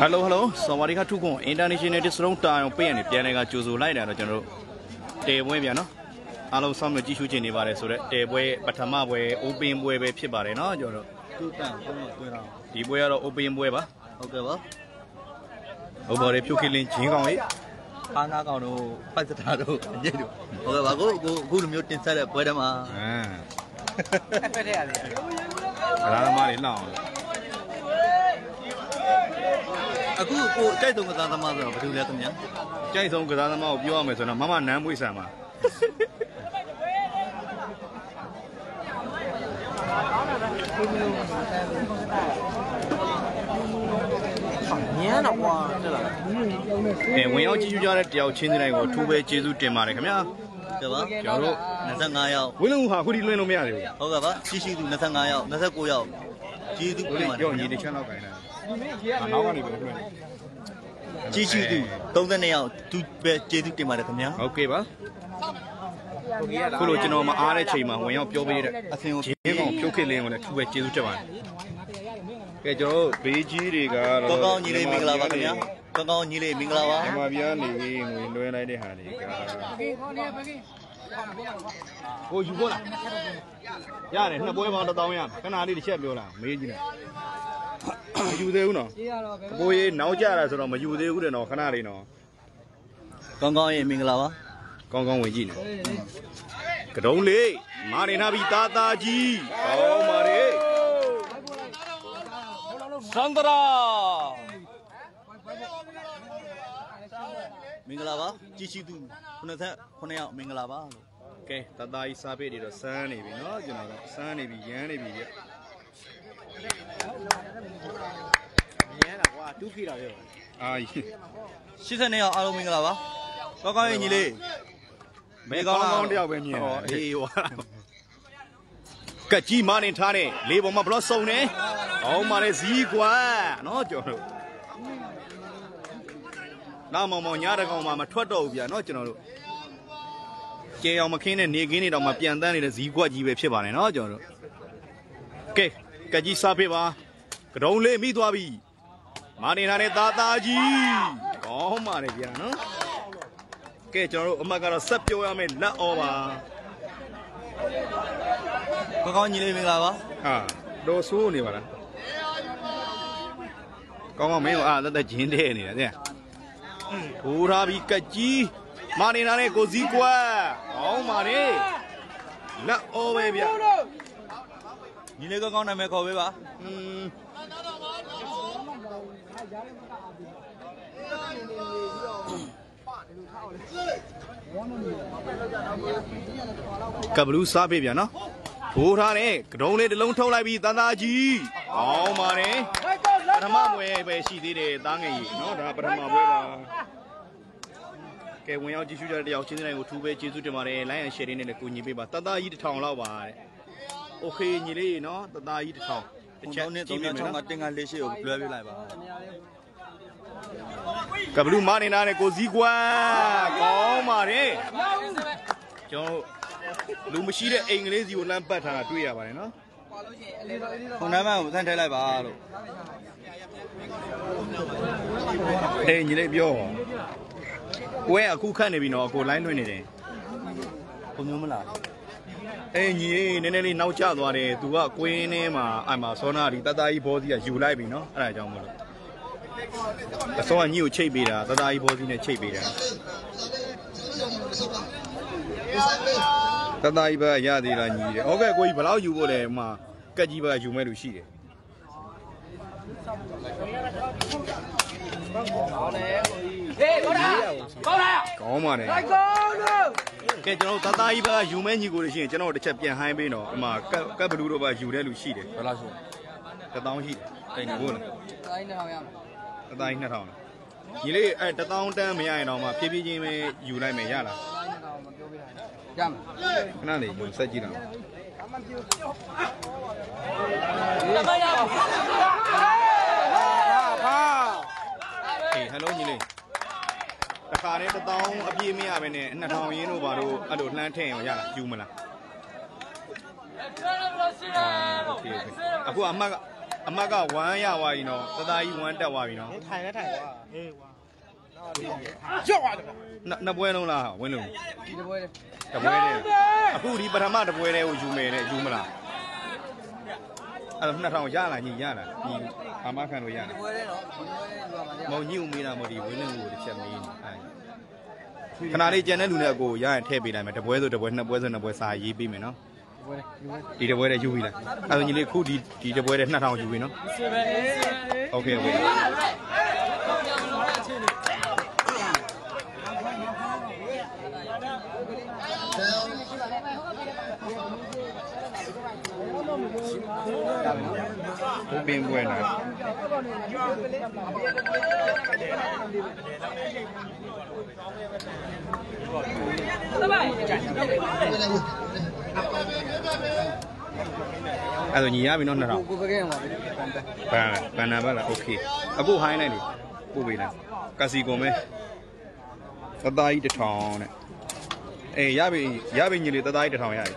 ဟယ်လိုဟယ်လိုစဝါဒီခထုခွန် International Disroom တာအောင်ပေးရနေပြန်လဲကကြိုဆိုလိုက်တာတော့ကျွန်တော်တို့တဲပွဲပြန်နော်အားလုံးဆောင်မြကြည့်ရှုခြင်းနေပါတယ်ဆိုတော့တဲပွဲပထမပွဲ open ပွဲပဲဖြစ်ပါတယ်နော်ကျွန်တော်တို့တူတန်ပွဲတွေ့တာဒီပွဲကတော့ open ပွဲပါဟုတ်ကဲ့ပါဟုတ်ပါတယ်ဖြိုခေလင်းဂျင်းကောင်ကြီးအားနာကောင်တို့ပိုက်စတာတို့အညိတ်တို့ဟုတ်ကဲ့ပါကိုကိုအခုလိုမျိုးတင်ဆက်တဲ့ပွဲတည်းမှာအင်းအဲ့ဖက်တဲ့ရတယ်ဗလာသမားတွေလောက်အောင် အခုကိုအကြိုက်ဆုံးကစားသမားဆိုတော့ဘယ်လိုလဲခင်ဗျာကြိုက်ဆုံးကစားသမားကိုပြောရမယ်ဆိုတော့မမနန်းမွေးဆန်ပါညမ်းတော့ကွာတက်လာအဲဝင်ရောက်ကြည့်ရှုကြတဲ့တယောက်ချင်းတိုင်းကိုအထူးပဲကျေးဇူးတင်ပါတယ်ခင်ဗျာကဲပါကျွန်တော်တို့25ရောက်ဝင်းလုံးဟာခုဒီလွှင့်လို့မရသေးဘူးဟုတ်ကဲ့ပါရှိရှိသူ25ရောက်29ရောက်ကျေးဇူးဟိုတင်လေပါတယ်ကြောက်ညီတစ်ချက်လောက်ခိုင်းတာအ နောက်ကနေပဲလွှဲကြည့်ရှုသူ32ရောက်သူပဲကျေးဇူးတင်ပါတယ်ခင်ဗျာဟုတ်ကဲ့ပါခုလိုကျွန်တော်မအားတဲ့ချိန်မှာဝင်ရောက်ပြောပေးတဲ့အဆင်ကိုရင်းကောင်ဖြုတ်ခစ်လင်းကိုလည်းသူပဲကျေးဇူးတင်ပါတယ်ကဲကျွန်တော်တို့ဘေးကြီးတွေကတော့ကောင်းကောင်းညီလေးမင်္ဂလာပါခင်ဗျာကောင်းကောင်းညီလေးမင်္ဂလာပါမြန်မာပြည်နေပြီးငွေလွှဲလိုက်တဲ့ဟာတွေကကိုယူဖို့လားရတယ်နှစ်ပွဲပေါင်း1000ရခဏလေးတစ်ချက်ပြောလားမေးကြည့်လိုက် မယူသေးဘူးနော်အကိုကြီးနောက်ကြတာဆိုတော့မယူသေးဘူးတဲ့နော်ခဏလေးနော်ကောင်းကောင်းရေမင်္ဂလာပါကောင်းကောင်းဝင်ကြည့်နေကတုံးလေးမာနေနာပြီတာတာကြီးကောင်းပါလေသန္တရာမင်္ဂလာပါကြည်ရှိသူ99ယောက်မင်္ဂလာပါလို့ကဲတာတာကြီးစားပေးတွေတော့စမ်းနေပြီနော်ကျွန်တော်တို့စမ်းနေပြီရမ်းနေပြီကြရ မ်းတာကွာဒုက္ခိတာပြောအာကြီး82ယောက်အားလုံးမင်္ဂလာပါကောင်းကောင်းရေညီလေးမဲကောင်းကောင်းတယောက်ပဲမြင်တာအေးဟွာကက်ကြီးမာနေထားနေလေးပေါ်မှာဘလော့စုံနေအောင်ပါလေဇီးကွာနော်ကျွန်တော်တို့နောက်မောင်မောင်ညားတကောင်မှမထွက်တော့ဘူးဗျာနော်ကျွန်တော်တို့ကျဲအောင်မခင်းတဲ့နေခင်းနေတော့မှပြန်တန်းနေတဲ့ဇီးကွက်ကြီးပဲဖြစ်ပါတယ်နော်ကျွန်တော်တို့ကဲ ကက်ကြီးစားပေးပါကတုံးလေးမိသွားပြီမာနေထားတဲ့သားသားကြီးကောင်းပါလေဗျာနော်ကဲကျွန်တော်တို့အမတ်ကတော့ဆက်ပြောရမယ်လက်အော်ပါကောင်းကောင်းညီလေးမင်္ဂလာပါဟာတော့ဆိုးနေပါလားကောင်းမမင်းကအာတက်တက်ဂျင်းတဲ့နေတာတဲ့ထိုးထားပြီးကက်ကြီးမနေတာနဲ့ကိုစည်းကွက်ကောင်းပါလေလက်အော်ပဲဗျ ညီလေးကောင်းကောင်းနာမည်ခေါ်ပေးပါอืมကဘလူးစားပေးဗျာနော်ထိုးထားတယ်ကတုံးလေးတစ်လုံးထုတ်လိုက်ပြီးတန်သားကြီးကောင်းပါတယ်ပထမပွဲပဲရှိသေးတယ်သားငယ်ကြီးနော်ဒါပထမပွဲပါကဲဝင်ရောက်ကြည့်ရှုကြတဲ့တယောက်ချင်းတိုင်းကိုထူးပဲကျေးဇူးတင်ပါတယ် line and share လေးနဲ့လည်းကိုညီပေးပါတန်သားကြီးတစ်ထောင်လောက်ပါတဲ့ โอเคညီလေးနော်တန်သားကြီးတစ်ထောင်တစ် တစ် ချက် ချက်နဲ့ ကြည့် 3 ပေး ချော မယ် င်းက နော် တင်ကလေးရှိကိုလွှဲပေးလိုက်ပါ ကဘလူးမနေနာနဲ့ကိုစည်းကွာကောင်းပါတယ်ကျွန်တော်လူမရှိတဲ့အိမ်ကလေးစီကိုလမ်းပတ်ထားတာတွေ့ရပါတယ်နော် ခုနမ်းမကိုဆန်းထဲလိုက်ပါလို့ အေးညီလေးပြောကိုယ်အခုခတ်နေပြီနော်ကိုလိုင်းလွှင့်နေတယ် ဘုံမျိုးမလား အေးညီနည်းနည်းလေးနောက်ကျသွားတယ်သူကကွင်းထဲမှာအမှဆောနာဒီတတကြီးဘောစီကယူလိုက်ပြီနော်အဲ့ဒါကြောင့်မလို့အစောကညီကိုချိတ်ပေးတာတတကြီးဘောစီနဲ့ချိတ်ပေးတာတတကြီးဘက်ကရသေးလားညီတယ်ဟုတ်ကဲ့ကိုကြီးဘယ်လောက်ယူဖို့လဲဟိုမှာကက်ကြီးဘက်ကယူမဲ့လူရှိတယ်ဟေးကောင်းလားကောင်းလားကောင်းပါတယ်လိုက်ကောင်းလို့ ကဲကျွန်တော်တို့တသားကြီးဘက်ကယူမဲ့ညီကိုလို့ရှိရင်ကျွန်တော်တို့တစ်ချက်ပြန်ဟိုင်းပေးတော့အမကပ်ကပ်ဘလူးတို့ဘက်ယူတဲ့လူရှိတယ်ဘယ်လောက်ရှိတစ်သောင်းရှိတယ်တိတ်နေဘူးလားတိုင်းနေအောင်ရမယ်တစ်သားကြီး2000လားညီလေးအဲတစ်သောင်းတန်းမရရင်တော့မှဖြည်းဖြည်းချင်းပဲယူလိုက်မယ်ရလားတိုင်းနေအောင်မပြောပြတာရမယ်ခဏလေးယူဆက်ကြည့်တော့တမရပါဟာအေးဟယ်လိုညီလေး တစ်ခါတည်းတစ်တောင်းအပြည့်မရပဲနဲ့2000ရင်းတို့ဘာတို့အဲ့လိုလှမ်းထည့်ရောရလားယူမလားအခုအမကအမက1ရသွားပြီနော်တသားကြီး1တက်သွားပြီနော်ထိုင်လဲထိုင်သွားဟေးဝါရောက်သွားတယ်နှစ်ပွဲလုံးလားဝင်းလုံးဒီတစ်ပွဲတည်းတစ်ပွဲတည်းအခုဒီပထမတစ်ပွဲတည်းကိုယူမယ်နဲ့ယူမလား အဲ့တော့2000ရလာညီရလာညီအာမခံလို့ရလာ ပွဲလေနော်ဒီပွဲလေယူပါမှာ မောင်ညို့မေးတာမဟုတ်ဒီဝင်းလုံးကိုတစ်ချက်မေးနေအဲ့ခဏလေးကြံတဲ့လူနဲ့အကိုရရင်ထည့်ပေးလိုက်မယ်တပွဲဆိုတပွဲနှစ်ပွဲဆိုနှစ်ပွဲစာရေးပေးမယ်နော် ဒီပွဲလေယူပဲ ဒီတပွဲတည်းယူပြီလားအဲ့တော့ညီလေးခုဒီဒီတပွဲတည်း2000ယူပြီနော် စေပဲအေးစေပဲအေး โอเคโอเค ဘုပင်ပွဲနာအဲ့တော့ညီရပြီနော်2000 ကိုပကဲမှာပဲပန်ပန် ပန်ပန်နာပါလားโอเคအခုဟိုင်းလိုက်လေပို့ပေးလိုက်ကာစီကွန်ပဲသသားကြီးတစ်ထောင်တဲ့အေးရပြီရပြီညီလေးသသားကြီးတစ်ထောင်ရပြီ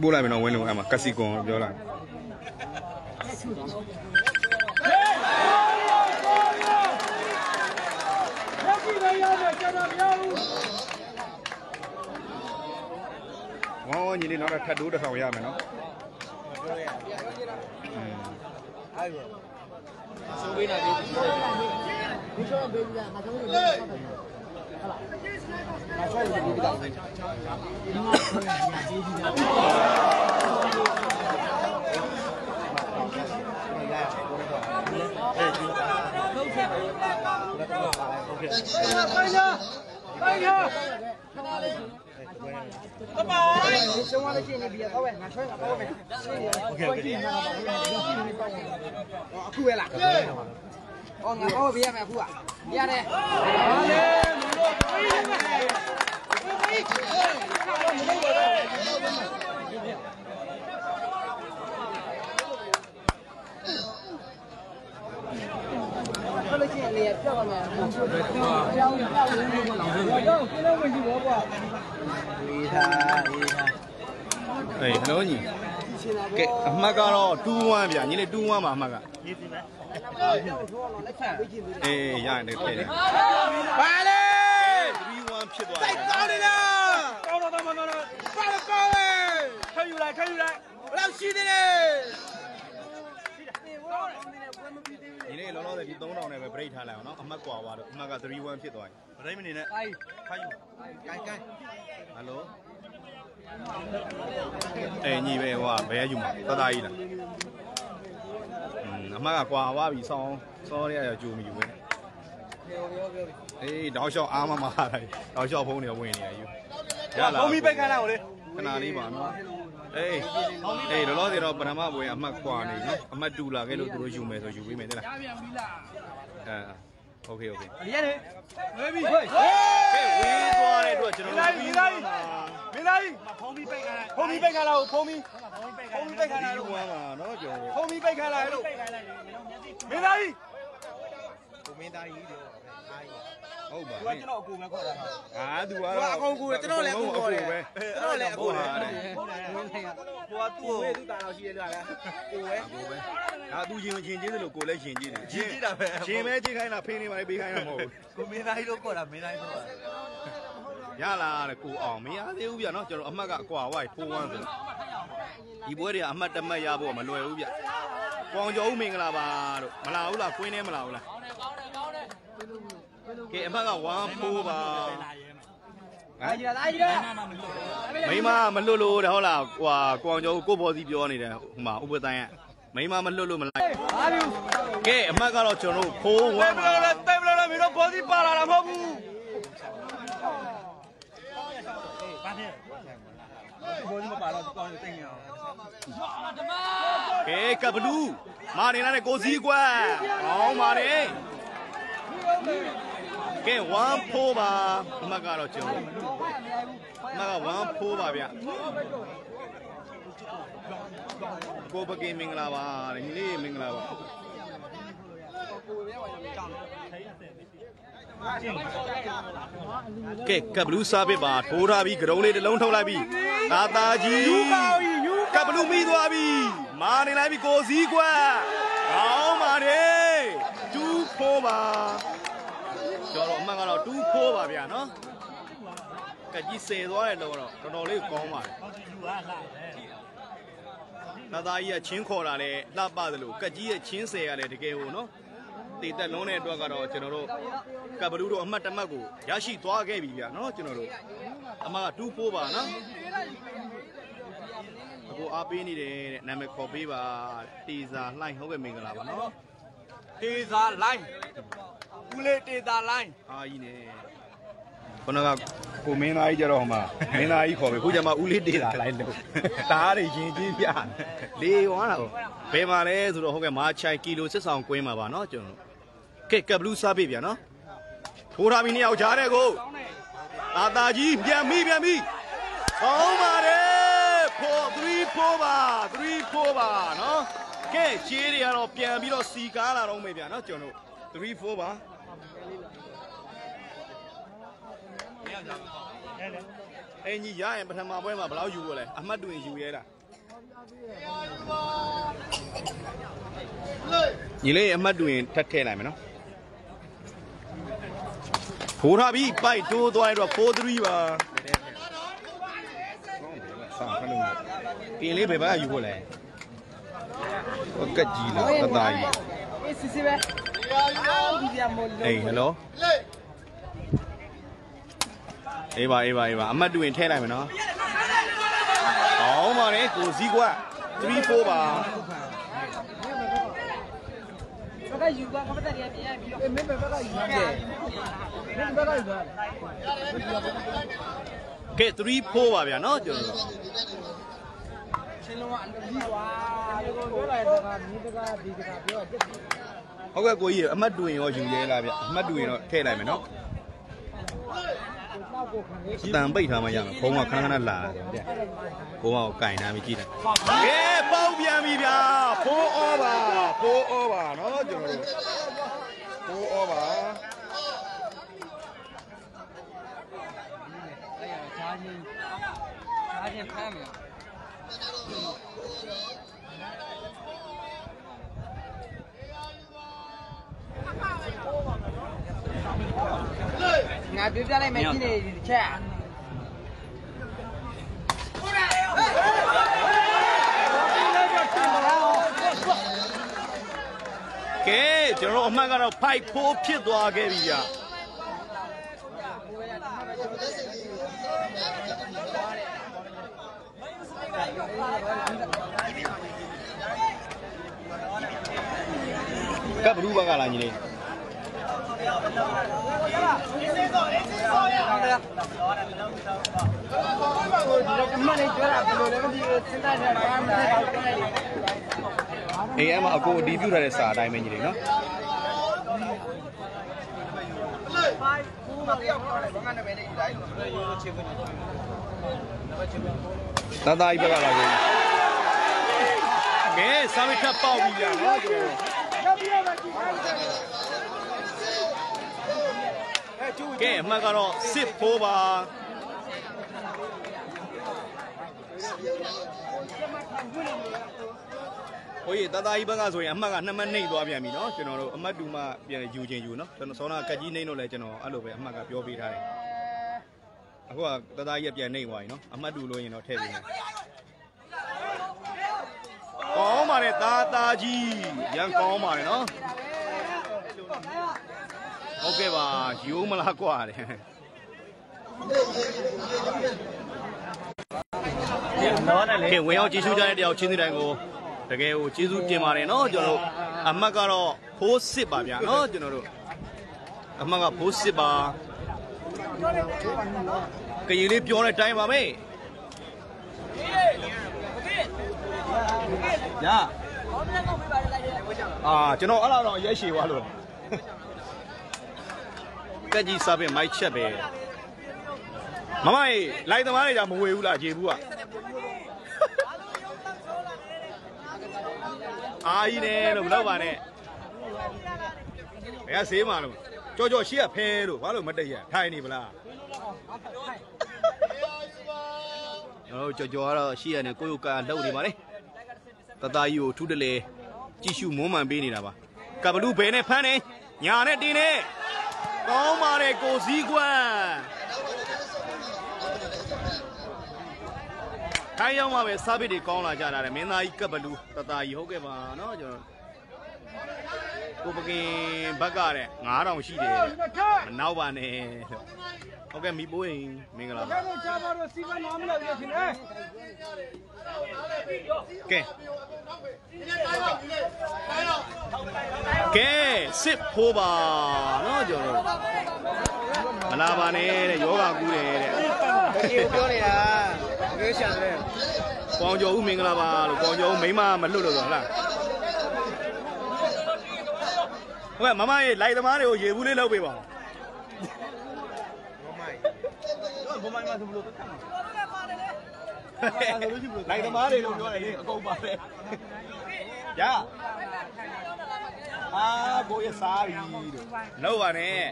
ပို့လိုက်မယ်နော်ဝင်းလုံးအဲ့မှာကက်စီကွန်ပြောလိုက်ဝေါညီလေးနောက်ထပ်တိုးတစ်ဆောင်ရမယ်နော်အဲ့ဒါဆိုပေးနာပေးဒီချောပေးပြီးတာငါတို့လည်း အခုပဲလားအော်ငါတော့ပြရမယ်အခုကရတယ်ဟာလေမလို့ပြေးနေဘယ်လိုချင်းလေပြောပါမယ်ဘုံဆိုတော့ကြောင်းကြောင်းလေးကိုလောင်းတော့ကြောင်းကျင်းလို့မရှိတော့ကွာ အေးသာအေးသာအေးဟယ်လိုညီကဲအမှတ်ကတော့21ဗျာညီလေး21ပါအမှတ်ကရေးစီမယ်အားကြောင့်ထောတော့လက်ခံပေးခြင်းသေးတယ်အေးရရင်တည်းထည့်တယ်ပါလေ31 ဖြစ်သွားတစိုယ်က်ကောင်းနေလားကောင်းတော့တော့မတော့ပါကောင်းလေထယူလိုက်ထယူလိုက်ဘယ်လောက်ရှိသေးလဲညီလေးလောလောဆယ်ဒီ3000နဲ့ပဲ break ထားလိုက်အောင်နော်အမှတ်ကွာသွားတော့အမှတ်က31ဖြစ်သွားပြီဗရိတ်မနေနဲ့အိုင်ခိုင်းယူကိုင်ကိုင်ဟယ်လိုအေးညီပဲဟိုကဘယ်ရယူမှာသသားကြီးလားอืมအမှတ်ကကွာသွားပြီဆောင်းစောရဲရကြိုမယူပဲပြောပြောပြော အေးတောက်လျှောက်အားမမလိုက်တောက်လျှောက်ဖုန်းတွေဝင်နေရယူရလား ဘုံမီပိတ်ခိုင်းလိုက်အောင်လေ ခဏလေးပါနော်အေးအေးလောလောဆယ်တော့ပထမဘွေအမှတ်ကွာနေနော်အမှတ်တူလာခဲ့လို့သူတို့ယူမယ်ဆိုယူပေးမယ်တဲ့လား ရပြန်ပြီလား အဲโอเคโอเค ရရတယ်ဝေးပြီဟေး ကဲဝေးသွားတဲ့အတွက်ကျွန်တော်တို့ မင်းသားကြီးမင်းသားကြီးဖုံးပြီးပိတ်ခိုင်းလိုက်ဖုံးပြီးပိတ်ခိုင်းလိုက်ဖုံးပြီးဖုံးပြီးပိတ်ခိုင်းလိုက် ဒီဝမ်းပါနော်ကျွန်တော် ဖုံးပြီးပိတ်ခိုင်းလိုက်လို့မင်းသားကြီး တို့ ဟုတ်ပါသူဘူးကကျွန်ဟတော်အကူပဲခေါ်တာာသူကသူကအကုန်ကူတယ်ကျွန်တော်လည်းအကူခေါ်တယ်ပဲကျွန်တော်လည်းအကူတယ်ဟုတ်ဟိုကသူ့ကိုသူ့တာတော်ရှိတယ်လားကိုပဲဒါသူရင်ရင်ချင်းသလိုကိုလည်းရင်ချင်းတယ်ရင်ကြည့်တာပဲရင်ပဲချင်းခိုင်းတာဖိနေပါလေပေးခိုင်းတာမဟုတ်ဘူးကိုမင်းသားကြီးလို့ခေါ်တာမင်းသားကြီးလို့ခေါ်တာရလာတဲ့ကိုအောင်မရသေးဘူးဗျနော်ကျွန်တော်အမှတ်ကအကွာဝိုက်ဖိုးဝမ်းဆိုဒီပွဲတွေကအမှတ်တမှတ်ရဖို့မလွယ်ဘူးဗျ။ကောင်းကျော်ဦးမင်္ဂလာပါတို့မလာဘူးလားကွင်းထဲမလာဘူးလား။ကဲ အမှတ်က1ဖိုးပါ။ဟမ်အာကြီးလားအာကြီးလားမိမမလွတ်လို့တဲ့ဟုတ်လားဟွာကောင်းကျော်ဦးကိုဘောစီပြောနေတယ်ဟိုမှာဥပတိုင်းကမိမမလွတ်လို့မလိုက်အာလူကဲအမှတ်ကတော့ကျွန်တော်တို့ဖိုးဝတဲမ်းမပါလို့လဲတဲမလို့လဲမင်းတို့ဘောစီပါလာတာမဟုတ်ဘူးဘောစီမပါတော့ကောင်းနေတိတ်နေအောင်ကဲကပ်ဘလူးမာနေလာတဲ့ကိုစီကွက်ဟောင်းပါနေ ကဲ1ဖိုးပါအမှတ်ကတော့ကျွန်တော်အမှတ်က1ဖိုးပါဗျကိုပကေမင်္ဂလာပါတဲ့ညီလေးမင်္ဂလာပါကဲကပ်ဘလူးစားပစ်ပါထိုးထားပြီးကရုံးလေးတစ်လုံးထုတ်လိုက်ပြီသာသာကြီးယူကောင်းယူကပ်ဘလူးမိသွားပြီမာနေလိုက်ပြီကိုစည်းကွက်ကောင်းပါတယ်တူဖိုးပါ ကျော်တော့အမှန်ကတော့တူဖိုးပါဗျာနော်ကကြီးစေသွားတယ်တော့တော်တော်လေးကောင်းပါတယ်သာသာကြီးကချင်းခေါ်တာလဲလှပသလိုကကြီးရဲ့ချင်းဆယ်ကလည်းတကယ်ဟိုနော်တည်တက်လုံးတဲ့အတွက်ကတော့ကျွန်တော်တို့ကပ်ဘလူးတို့အမှတ်တမတ်ကိုရရှိသွားခဲ့ပြီဗျာနော်ကျွန်တော်တို့အမကတူဖိုးပါနော်အခုအားပေးနေတယ်တဲ့နာမည်ခေါ်ပေးပါတေစာလှိုင်းဟုတ်ကဲ့မင်္ဂလာပါနော်တေသာလိုင်း ဦးလေးတေသာလိုင်းအားကြီးနေခုနကကိုမင်းသားကြီးကြတော့ဟိုမှာမင်းသားကြီးခေါ်ပြီခုကျမှဦးလေးတေစာလှိုင်းလို့တားတွေရင်ကြီးပြလေဝါတာဘယ်မှာလဲဆိုတော့ဟုတ်ကဲ့မာချိုင်ကီလိုစစ်ဆောင်ကွင်းမှာပါနော်ကျွန်တော်ကဲကပ်ဘလူးစားပေးဗျာနော်ထိုးထားပြီးနှစ်ယောက်ကြားတဲ့ကိုအာတာကြီးပြန်ပြီပြန်ပြီကောင်းပါတယ်4 3 4ပါ3 4ပါနော်ကဲရှေးတွေကတော့ပြန်ပြီးတော့စီကားလာတော့မယ်ဗျာနော်ကျွန်တော်3 4ပါ အင်ကြီးရရင်ပထမပွဲမှာဘယ်လောက်ယူရလဲအမှတ်တူရင်ယူရဲတာညီလေးအမှတ်တူရင်ထပ်ထည့်လိုက်မယ်နော်ဖိုးထားပြီးပိုက်တိုးသွားရတော့4-3ပါဆောင်းခလုံးကင်းလေးဘယ်ဘက်ကယူဖို့လဲဟောကက်ကြီးလားတသားကြီးအေးစစ်စစ်ပဲအာဒီပြမလို့အေးဟယ်လို အေးပါအေးပါအေးပါအမှတ်တူရင်ထည့်လိုက်မယ်နော်ဟောင်းပါလေကိုစည်းကွက်3 4ပါဘက်ကယူသွားကမ္ဘာတည်းပြန်ပြီးတော့မင်းဘက်ကယူသွားတယ်မင်းဘက်ကယူသွားတယ်ကဲ3 4ပါဗျာနော်ကျွန်တော်တို့ချင်းလုံးကအလုပ်ကြီးွာလို့ပြောလိုက်တော့ကမင်းတကဒီတကပြောတက်ပြီဟုတ်ကဲ့ကိုကြီးအမှတ်တူရင်ရောယူရဲလားဗျအမှတ်တူရင်တော့ထည့်လိုက်မယ်နော်တော့ကိုခံလေး အတန်ပိတ်ထားမှရမယ်ဖုံးကခဏခဏလာတယ်ဗျကိုကကိုကင်ထားပြီးကြည့်တယ်ကဲပေါက်ပြန်ပြီဗျာဖိုးဩပါဖိုးဩပါနော်ကျွန်တော်တို့ဖိုးဩပါအဲ့ရချားချင်းချားချင်းဖမ်းမယ် ငါပြောပြလိုက်မယ်ကြည့်နေဒီချက်ကဲကျွန်တော်တို့အမှတ်ကတော့5 4ဖြစ်သွားခဲ့ပြီဗျာကပ်ဘလူးဘက်ကလာညီလေး အေးအမအကိုအဒီပြုထားတဲ့စာအတိုင်းပဲညီလေးနော်သာသာကြီးဘက်ကလာကြကဲစာမထပ်ပေါက်ပြီဗျာနော် ကျွန်တော်ကဲအမှတ်ကတော့စစ်ဖိုးပါဟိုကြီးတသားကြီးဘက်ကဆိုရင်အမှတ်ကနှစ်မှတ်နှိမ့်သွားပြန်ပြီเนาะကျွန်တော်တို့အမှတ်တူမှပြန်ယူချင်းယူเนาะကျွန်တော်စောနာကတ်ကြီးနှိမ့်တော့လဲကျွန်တော်အဲ့လိုပဲအမှတ်ကပြောပေးထားတယ်အခုကတသားကြီးကပြန်နှိမ့်သွားပြီเนาะအမှတ်တူလို့ရင်တော့ထည့်ပေးမယ်ကောင်းပါတယ်ตาตาကြီးရန်ကောင်းပါတယ်เนาะ ဟုတ်ကဲ့ပါယူမလားกว่าတယ်ကဲဝင်အောင်ကြည့်ရှုကြတဲ့တယောက်ချင်းစီတိုင်းကိုတကယ်ကိုကျေးဇူးတင်ပါတယ်เนาะကျွန်တော်တို့အမှတ်ကတော့ဖိုးစစ်ပါဗျာเนาะကျွန်တော်တို့အမှတ်ကဖိုးစစ်ပါကရင်လေးပြောတဲ့အတိုင်းပါမေညအာကျွန်တော်အဲ့လောက်တော့ရဲရှည်သွားလို့ ကက်ကြီးစားပင်မိုက်ချက်ပဲမမကြီးလိုက်သမားတွေじゃမဝေဘူးလားခြေဘူးอ่ะအာကြီးနဲ့လို့မလုပ်ပါနဲ့ ဘယ်ကဆေးမှလို့ကြောကြောရှေ့ကဖဲလို့ဘာလို့မတက်ရထိုင်နေဗလားကျွန်တော်တို့ကြောကြောကတော့ရှေ့ကနေကိုယ့်ရုပ်ကလှုပ်နေပါလေတသားကြီးကိုထူးတလေကြည့်ရှုမွမ်းမှန်ပေးနေတာပါကပလူဘယ်နဲ့ဖမ်းနေညာနဲ့တင်းနေ ကောင်းပါတယ်ကိုစည်းကွက်ခိုင်းရောက်မှာပဲစားပစ်တွေကောင်းလာကြတာလေမင်းသားကြီးကပ်ဘလူးတသားကြီးဟုတ်ကဲ့ပါနော်ကျွန်တော် ကိုပကင်ဘက်ကတဲ့9000ရှိတယ်မနောက်ပါနဲ့ဟုတ်ကဲ့မိပိုးရင်မင်္ဂလာပါကျွန်တော်ကြားပါတော့စီမံနာမလို့ရရှင်လေကဲကဲစစ်ဖိုးပါနော်ကျွန်တော်မလာပါနဲ့တဲ့ယောဂကူးတယ်တဲ့ဒီကိုပြောနေတာပြောရှာတယ်ပေါင်ကျော်ဦးမင်္ဂလာပါလို့ပေါင်ကျော်ဦးမိမမလွတ်လို့ဆိုဟုတ်လား ဟုတ်ကဲ့မမရေလိုက်သမားတွေကိုရေဘူးလေးလုပ်ပေးပါဦးဘုံမိုင်းမှာဆိုဘလို့တက်မှာလိုက်သမားတွေလို့ပြောတယ်လေအကုန်ပါပဲရအာကိုရစားပြီလို့လောက်ပါနဲ့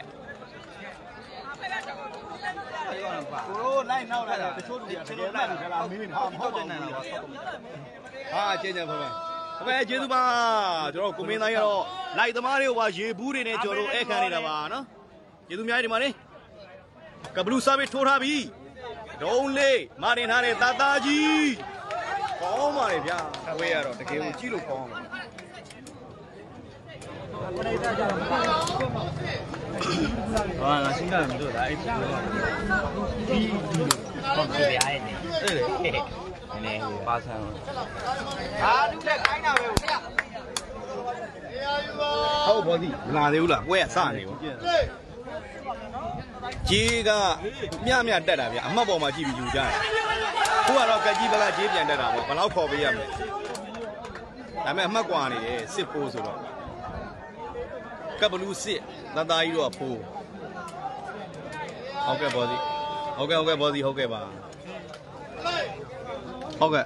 ကိုရိုလိုက်နောက်လာတယ်တချို့လူတွေကတကယ်မှတ်တယ်လားမင်းဟာမဟုတ်ပါဘူးဟာကျင်းကျင်းပါပါ ဟုတ်ကဲ့ကျေးဇူးပါကျွန်တော်ကိုမင်းသားရတော့လိုက်သမားတွေကိုပါရေဘူးတွေနဲ့ကျွန်တော်တို့အဲ့ခံနေတာပါနော်ကျေးဇူးများကြီးဒီမှာလေကဘလူးစားပြီးထိုးထားပြီဒုံးလေးမာတင်ထားတဲ့တာတာကြီးကောင်းပါလေဗျာဝဲရတော့တကယ်ကိုကြည့်လို့ကောင်းတယ်ဟာငါရှင်းတာမလို့လားအဲ့ဒီလိုဒီဒီဟုတ် ပြီဗျာအဲ့ဒီအဲ့လေနည်းနည်းဟိုပါဆန်ဟုတ်ပါသည်မလာသေးဘူးလားပွဲကစနေပေါ့ကြီးကမြမြတက်တာဗျအမှတ်ပေါ်မှာကြည့်ပြီးယူကြတယ်ခုကတော့ကကြီးပကကြီးပြန်တက်တာပေါ့ဘယ်လောက်ခေါ်ပေးရမလဲဒါပေမဲ့အမှတ်ကွာနေတယ်စစ်ဖိုးဆိုတော့ကပ်ဘလူးစစ်သားသားကြီးတော့ဖိုးဟုတ်ကဲ့ဘောစီဟုတ်ကဲ့ဟုတ်ကဲ့ဘောစီဟုတ်ကဲ့ပါ ဟုတ်ကဲ့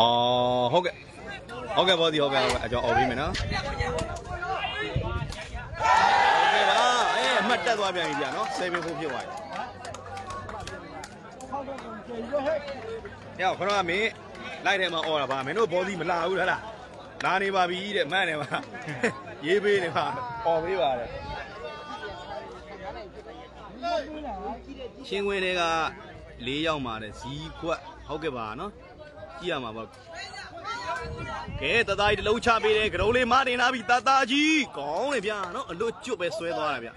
အော်ဟုတ်ကဲ့ဟုတ်ကဲ့ဘောဒီဟုတ်ကဲ့ဟုတ်ကဲ့အကြောင်းအော်ပြီးမယ်နော်ဟုတ်ကဲ့ပါအဲမှတ်တက်သွားပြန်ပြီဗျာနော်7 4ဖြစ်သွားပြီညောခဏမင်းလိုက်ထဲမှာអော်တာပါမင်းတို့ဘောဒီမလာဘူးလားလားလာနေပါပြီတဲ့မှန်တယ်ပါရေးပေးနေပါអော်ပေးပါတဲ့ချင်းခွင်းတွေက ၄ရောက်มาတဲ့ဇီးခွက်ဟုတ်ကဲ့ပါနော်ကြည့်ရမှာပါကဲတသားကြီးတစ်လုံးချပေးတယ်ကရုံးလေးမတင်လာပြီတသားကြီးကောင်းလေဗျာနော်အလွတ်ကျွတ်ပဲဆွဲသွားတာဗျ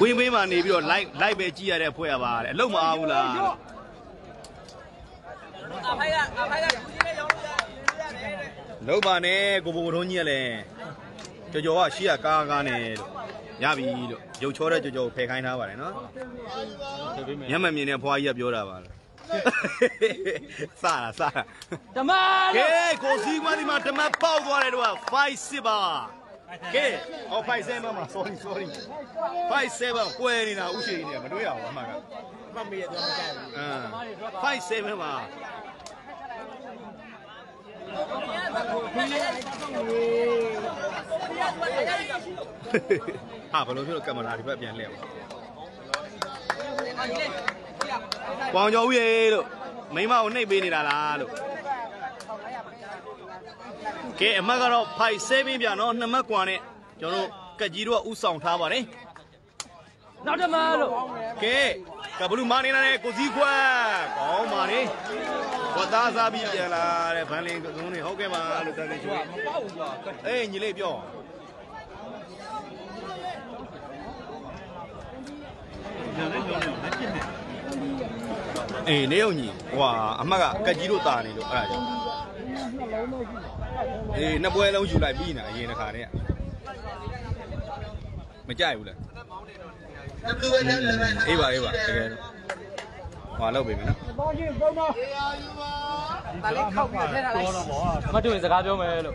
ဝင်းဝင်းမှာနေပြီးတော့ live live ပဲကြည့်ရတဲ့ဖွဲ့ရပါတဲ့အလုံးမအားဘူးလားလုံးပါနဲ့ကိုဘိုဘိုထုံးကြီးကလည်းကြော်ကြော်ကရှေ့ကကားကားနဲ့လို့ ရပြီလို့ရုပ်ချောတဲ့ကြော်ကြော်ကိုဖယ်ခိုင်းထားပါတယ်နော်ညမမြင်တဲ့ဖွားကြီးကပြောတာပါလားစတာစတာဓမ္မကဲကိုစီမဒီမှာတမတ်ပေါက်သွားတယ်တို့က5 6ပါကဲဟော5 7ပါ sorry sorry 5 7ကွဲနေတာဥရှိနေတယ်မတွေ့ရဘူးအမှန်ကမမေရတော့မကြိုက်ဘူးအမ်5 7ပါ ဟာဘယ်လိုဖြစ်လို့ကင်မရာဒီဘက်ပြန်လှည့်အောင်ပေါင်ကျော်ဦးရေလို့မိမကိုနှိပ်ပေးနေတာလားလို့ကဲအမတ်ကတော့5 7ပြနော်နှစ်မှတ်กว่าနဲ့ကျွန်တော်တို့ကက်ကြီးတို့ကဥဆောင်ထားပါတယ် နောက်ဓမ္မလို့ ကဲကဘလူမာနေလာတဲ့ကိုစည်းခွက်ကောင်းပါလေဝတ်သားစားပြီးပြန်လာတဲ့ဗန်လင်ကုန်းနေဟုတ်ကဲ့ပါလို့တန်နေချွေး မပေါ့ဘူးကွာ အေးညီလေးပြော အေးနေုံညီဟွာအမတ်ကကက်ကြီးတို့တာနေလို့အဲ့ဒါကြောင့်အေးနှစ်ပွဲလုံးယူလိုက်ပြီးနေအရင်တစ်ခါတည်းကမကြိုက်ဘူးလားအေးပါအေးပါတကယ်တော့ဟွာလောက်ပြီမယ်နော်ဘောကြီးဘုံတော့ဒါလေးခောက်ပြီးထည့်ထားလိုက်မတူရင်စကားပြောမယ်လို့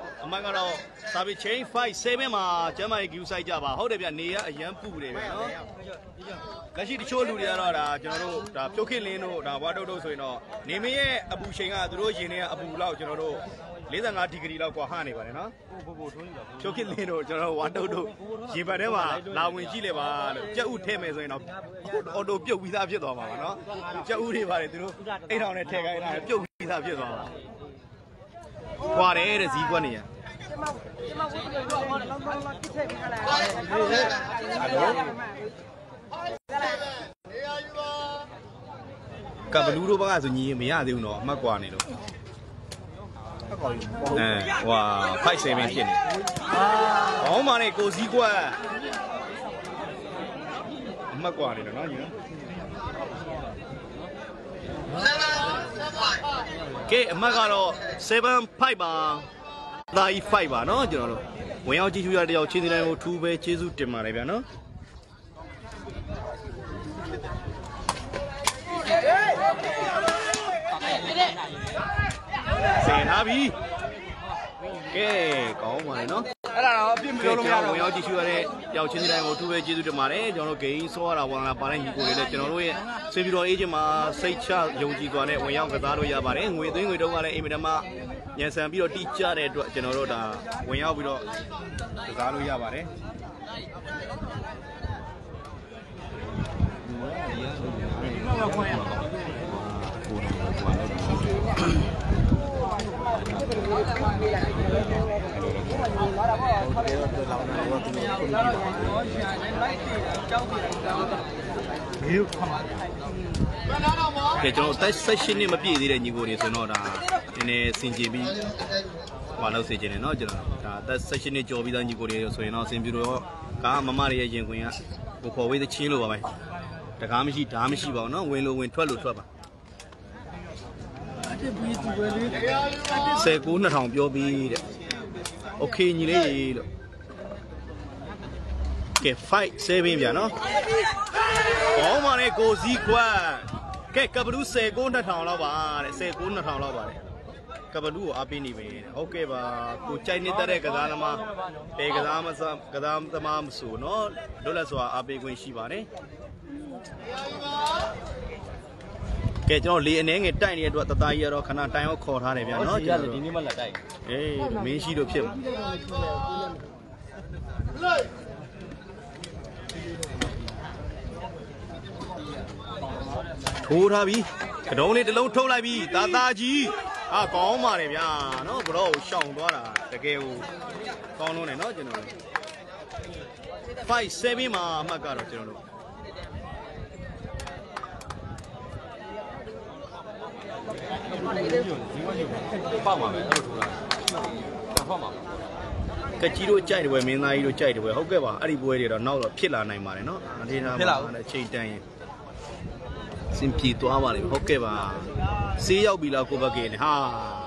အမှန်ကတော့စာပေချင်း5 7မှာကျမ်းမာရေး queue site ကြပါဟုတ်တယ်ဗျနေရအရန်ပူတယ်ဗျာနော်လက်ရှိတချို့လူတွေကတော့ဒါကျွန်တော်တို့ဒါပြုတ်ခင်းလင်းတို့ဒါဝါတုတ်တို့ဆိုရင်တော့နေမရဲ့အပူချိန်ကသူတို့ရင်ထဲကအပူလောက်ကျွန်တော်တို့45ဒီဂရီလောက်กว่าဟနေပါတယ်နော် ပို့ပို့ထွန်းနေတာ ဖြုတ်ခစ်လင်းတို့ကျွန်တော်တို့ဝါတုတ်တို့ရေပတ်ထဲမှာလာဝင်ကြည့်လေပါလို့ကြက်ဥထဲမယ်ဆိုရင်တော့အော်တိုပြုတ်ပြီးသားဖြစ်သွားမှာပါနော်ကြက်ဥတွေပါတယ်သူတို့အိတ်ထောင်နဲ့ထည့်ခိုင်းတာပြုတ်ပြီးသားဖြစ်သွားမှာခွာတယ်တဲ့ဇီးကွက်နေရ ကျမကျမဝတ်လို့တော့လောလောလောတစ်ချက်ပြီးခလာကဘလူးတို့ဘက်ကဆိုညီရင်မရသေးဘူးနော်အမှတ်ကွာနေလို့အဲဟွာ5 7ဖြစ်နေဘောင်းမာနဲ့ကိုဇီးကွက်အမှတ်ကွာနေတယ်နော်ညီနော်ကဲအမှတ်ကတော့7 5ပါ ဒါကြီး5ပါနော်ကျွန်တော်တို့ဝင်ရောက်ကြည့်ရှုရတဲ့ယောက်ချင်းစီတိုင်းကိုထူးပဲကျေးဇူးတင်ပါတယ်ဗျာနော်စင်ထားပြီကဲကောင်းပါလေနော် အဲ့ဒါတော့အပြစ်မကဲပြောကျွန်လို့မရတော်တော့ဝင်ရောက်ကြည့်ရှုရတဲ့ရောက်ချင်းတိုင်းကိုအထူးပဲကျေးဇူးတင်ပါတယ်ကျွန်တော်တို့ဂိမ်းဆောရတာဝန်လာပါတဲ့ညီကိုတွေလည်းကျွန်တော်တို့ရဲ့စေပြီးတော့အေဂျင့်မှာစိတ်ချယုံကြည်စွာနဲ့ဝင်ရောက်ကစားလို့ရပါတယ်ငွေသွင်းငွေတုံးကလည်းအိမ်မတမညံဆန်ပြီးတော့တိကျတဲ့အတွက်ကျွန်တော်တို့ဒါဝင်ရောက်ပြီးတော့ကစားလို့ရပါတယ်ကဲ ကျွန်တော်တက်ဆက်ရှင်နှစ်မပြည့်သေးတဲ့ညီကိုတွေဆိုတော့ဒါနည်းနည်းစင်ကြင်ပြီးဟွာလို့စေချင်တယ်เนาะကျွန်တော်ဒါတက်ဆက်ရှင်နှစ်ကြော်ပြီးသားညီကိုတွေဆိုရင်တော့စင်ပြူတော့ကားမမတွေရဲ့ရင်ခွင်ကကိုခေါ်ဝေးသချင်းလို့ပါပဲတကားမရှိဓာမရှိပါဘူးเนาะဝင်လို့ဝင်ထွက်လို့ထွက်ပါ စေကူ2000ပြောပြီးတဲ့โอเคညီလေးရေလို့ကဲ5 7ဗျာเนาะ ဘောင်းမာနဲ့ကိုစည်းခွက်ကဲကပလူး10ကို2000လောက်ပါတဲ့10ကို2000လောက်ပါတယ်ကပလူးကိုအားပေးနေပဲတဲ့ဟုတ်ကဲ့ပါကိုကြိုက်နေတဲ့ကစားသမားပေကစားမစကစားသမားမဆိုနော်လွတ်လပ်စွာအားပေးခွင့်ရှိပါတယ် ကဲကျွန်တော်လေအနေငယ်တိုက်နေတဲ့အတွက်တသားကြီးကတော့ခဏတိုင်အောင်ခေါ်ထားတယ်ဗျာနော်ဒီကျွန်ကတော်လည်းဒီတို့နေ့မှလက်တိုက်အေးမင်းရှိလို့ဖြစ်မှာထိုးထားပြီကတုံးလေးတစ်လုံးထုတ်လိုက်ပြီတာတာကြီးအာကောင်းပါလေဗျာနော်ဘရောကိုရှောင်သွားတာတကယ်ကိုကောင်းလုံးတယ်နော်ကျွန်တော်တို့5 7မှာအမှတ်ကတော့ကျွန်တော်တို့ ပေါက်ပါမယ်အဲ့လိုထိုးတာတော့ဖောက်ပါမယ်ကကြီးတို့ကြိုက်တယ်ပဲမင်းသားကြီးတို့ကြိုက်တယ်ပဲဟုတ်ကဲ့ပါအဲ့ဒီပွဲတွေတော့နောက်တော့ဖြစ်လာနိုင်ပါတယ်နော်အလေးထားပါနဲ့ချိန်တန်းရင်စင်ပြေသွားပါလိမ့်မယ်ဟုတ်ကဲ့ပါဆေးရောက်ပြီလားကိုဘကေနဲ့ဟာ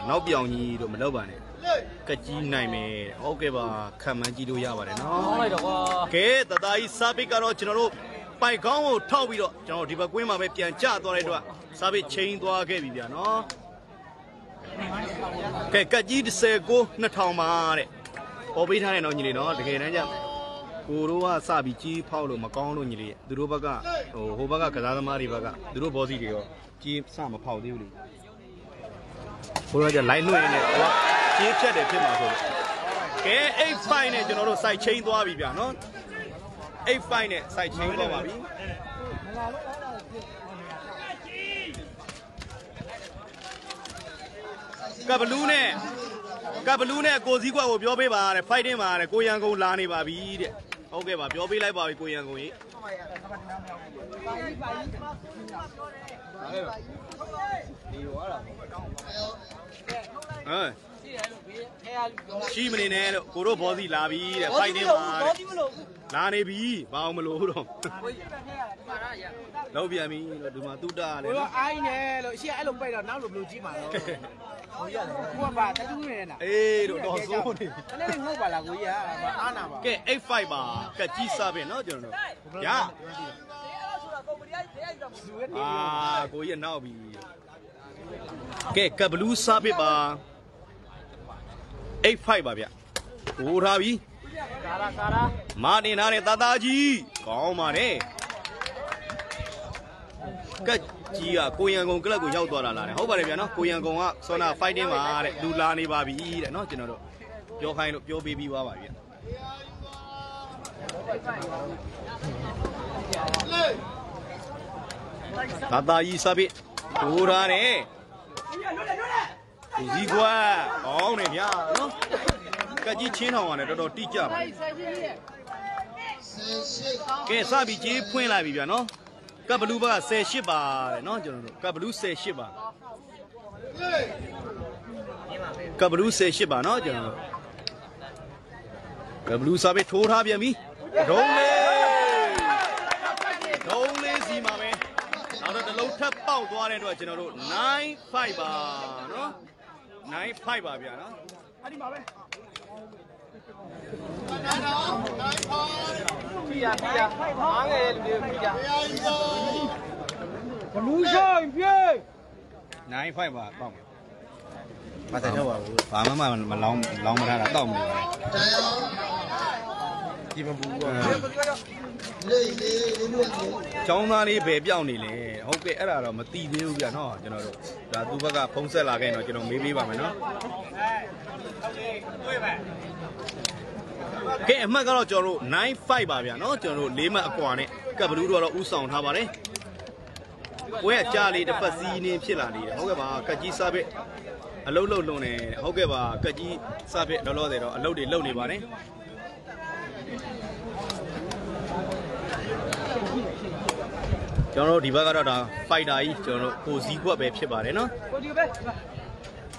နောက်ပြောင်ကြီးတို့မလုပ်ပါနဲ့ကကြီးနိုင်မယ်ဟုတ်ကဲ့ပါခံမှန်းကြည့်လို့ရပါတယ်နော်ဟောလိုက်တော့ကွာကဲတသားကြီးစာပစ်ကတော့ကျွန်တော်တို့ပိုက်ကောင်းကိုထောက်ပြီးတော့ကျွန်တော်ဒီဘက်ကွင်းမှာပဲပြန်ကျသွားတဲ့အတွက်စာပစ်ချိန်သွားခဲ့ပြီဗျာနော် ကဲကကြီး30ကို2000ပါတဲ့ပေါ်ပေးထားတဲ့နော်ညီလေးနော်တကယ်တမ်းကျကိုတို့ကစပြီးကြီးဖောက်လို့မကောင်းလို့ညီလေးသူတို့ဘက်ကဟိုဟိုဘက်ကကစားသမားတွေဘက်ကသူတို့ဘောစီတွေရောကြီးစမဖောက်သေးဘူးလေဘိုးကလိုက်လွှင့်နေတယ်ဟိုကကြီးဖြတ်တယ်ဖြစ်မှာဆိုလို့ကဲ85နဲ့ကျွန်တော်တို့စိုက်ချင်းသွားပြီဗျာနော်85နဲ့ site chain တော့ပါပြီ ကဘလူးနဲ့ကဘလူးနဲ့ကိုစည်းကွက်ကိုပြောပေးပါတဲ့ fighting ပါတဲ့ကိုရန်ကုန်လာနေပါပြီတဲ့ဟုတ်ကဲ့ပါပြောပေးလိုက်ပါပြီကိုရန်ကုန်ကြီးဟမ်ရှိမနေနဲ့လို့ကိုတို့ဘောစီလာပြီတဲ့ fighting ပါတဲ့ဒီမလို့လာနေပြီဘာအောင်မလို့တော့ကိုကြီးပဲထဲရတာဒီမှာရလောက်ပြန်ပြီလို့ဒီမှာတုတ္တလည်းကိုကအိုင်းနေလို့ရှေ့အဲ့လိုပိတ်တော့နောက်လိုဘလို့ကြီးမှာတော့ ကိုကြီးရတယ်ကိုကပါတတူးနေတာ အေးတို့တော်ဆိုးနေ နည်းနည်းငုတ်ပါလားကိုကြီးကအားနာပါ ကဲ85ပါကက်ကြီးစားပဲเนาะကျွန်တော်တို့ရ အာကိုကြီးကနောက်ပြီကဲကဘလူးစားပစ်ပါ85ပါဗျဟိုထားပြီမာတင်ထားတဲ့တသားကြီးကောင်းပါတယ်ကက် ကြီးကကိုရန်ကုန်ကလပ်ကိုရောက်သွားတာလားတဲ့ဟုတ်ပါတယ်ဗျာနော်ကိုရန်ကုန်ကဆောနာ fighting ပါတဲ့လူလာနေပါပြီတဲ့နော်ကျွန်တော်တို့ပြောခိုင်းလို့ပြောပေးပြီးသွားပါပြီတသားကြီးစားပစ်ဟိုထားတယ်ဒီကွာကောင်းတယ်ဗျာနော်ကက်ကြီးချင်းထောင်ရတယ်တော်တော်တိကျပါကဲစပြီကြီးဖွင့်လိုက်ပြီဗျာနော် ကပ်ဘလူးဘက်က18ပါတဲ့နော်ကျွန်တော်တို့ကပ်ဘလူး18ပါကပ်ဘလူး18ပါနော်ကျွန်တော်တို့ကပ်ဘလူးစားပစ်ထိုးထားပြန်ပြီဒုံးလေးဒုံးလေးစီမှာပဲနောက်တော့တစ်လုံးထပ်ပေါက်သွားတဲ့အတွက်ကျွန်တော်တို့95ပါနော်95ပါဗျာနော်ဘလူးဆိုင်ပြေး95 ပါတောက်မယ်မဆိုင်တော့ပါဘူးဘာမှမမလောင်းလောင်းမထားတာတောက်မနေပါဘူးဒီမဘူးကကျောင်းသားလေးဘယ်ပြောင်းနေလဲဟုတ်ကဲ့အဲ့ဒါတော့မသိသေးဘူးဗျာနော်ကျွန်တော်တို့ဒါသူ့ဘက်ကဖုံးဆက်လာခဲ့တော့ကျွန်တော်မေးပေးပါမယ်နော်ကဲ အမှတ်ကတော့ကျွန်တော်တို့95ပါဗျာနော်ကျွန်တော်တို့၄မှတ်အကွာနဲ့ကပ်ဘလူးတော့ဥဆောင်ထားပါတယ်ကိုယ့်ရဲ့ကြားလေးတစ်ဖက်စီးနေဖြစ်လာနေတယ်ဟုတ်ကဲ့ပါကက်ကြီးစားပစ်အလုတ်လုတ်လုံနေတယ်ဟုတ်ကဲ့ပါကက်ကြီးစားပစ်လောလောဆယ်တော့အလုတ်တွေလုံနေပါတယ်ကျွန်တော်တို့ဒီဘက်ကတော့ဒါဖိုက်တာကြီးကျွန်တော်တို့ကိုစည်းကွက်ပဲဖြစ်ပါတယ်နော်ကိုဒီပဲ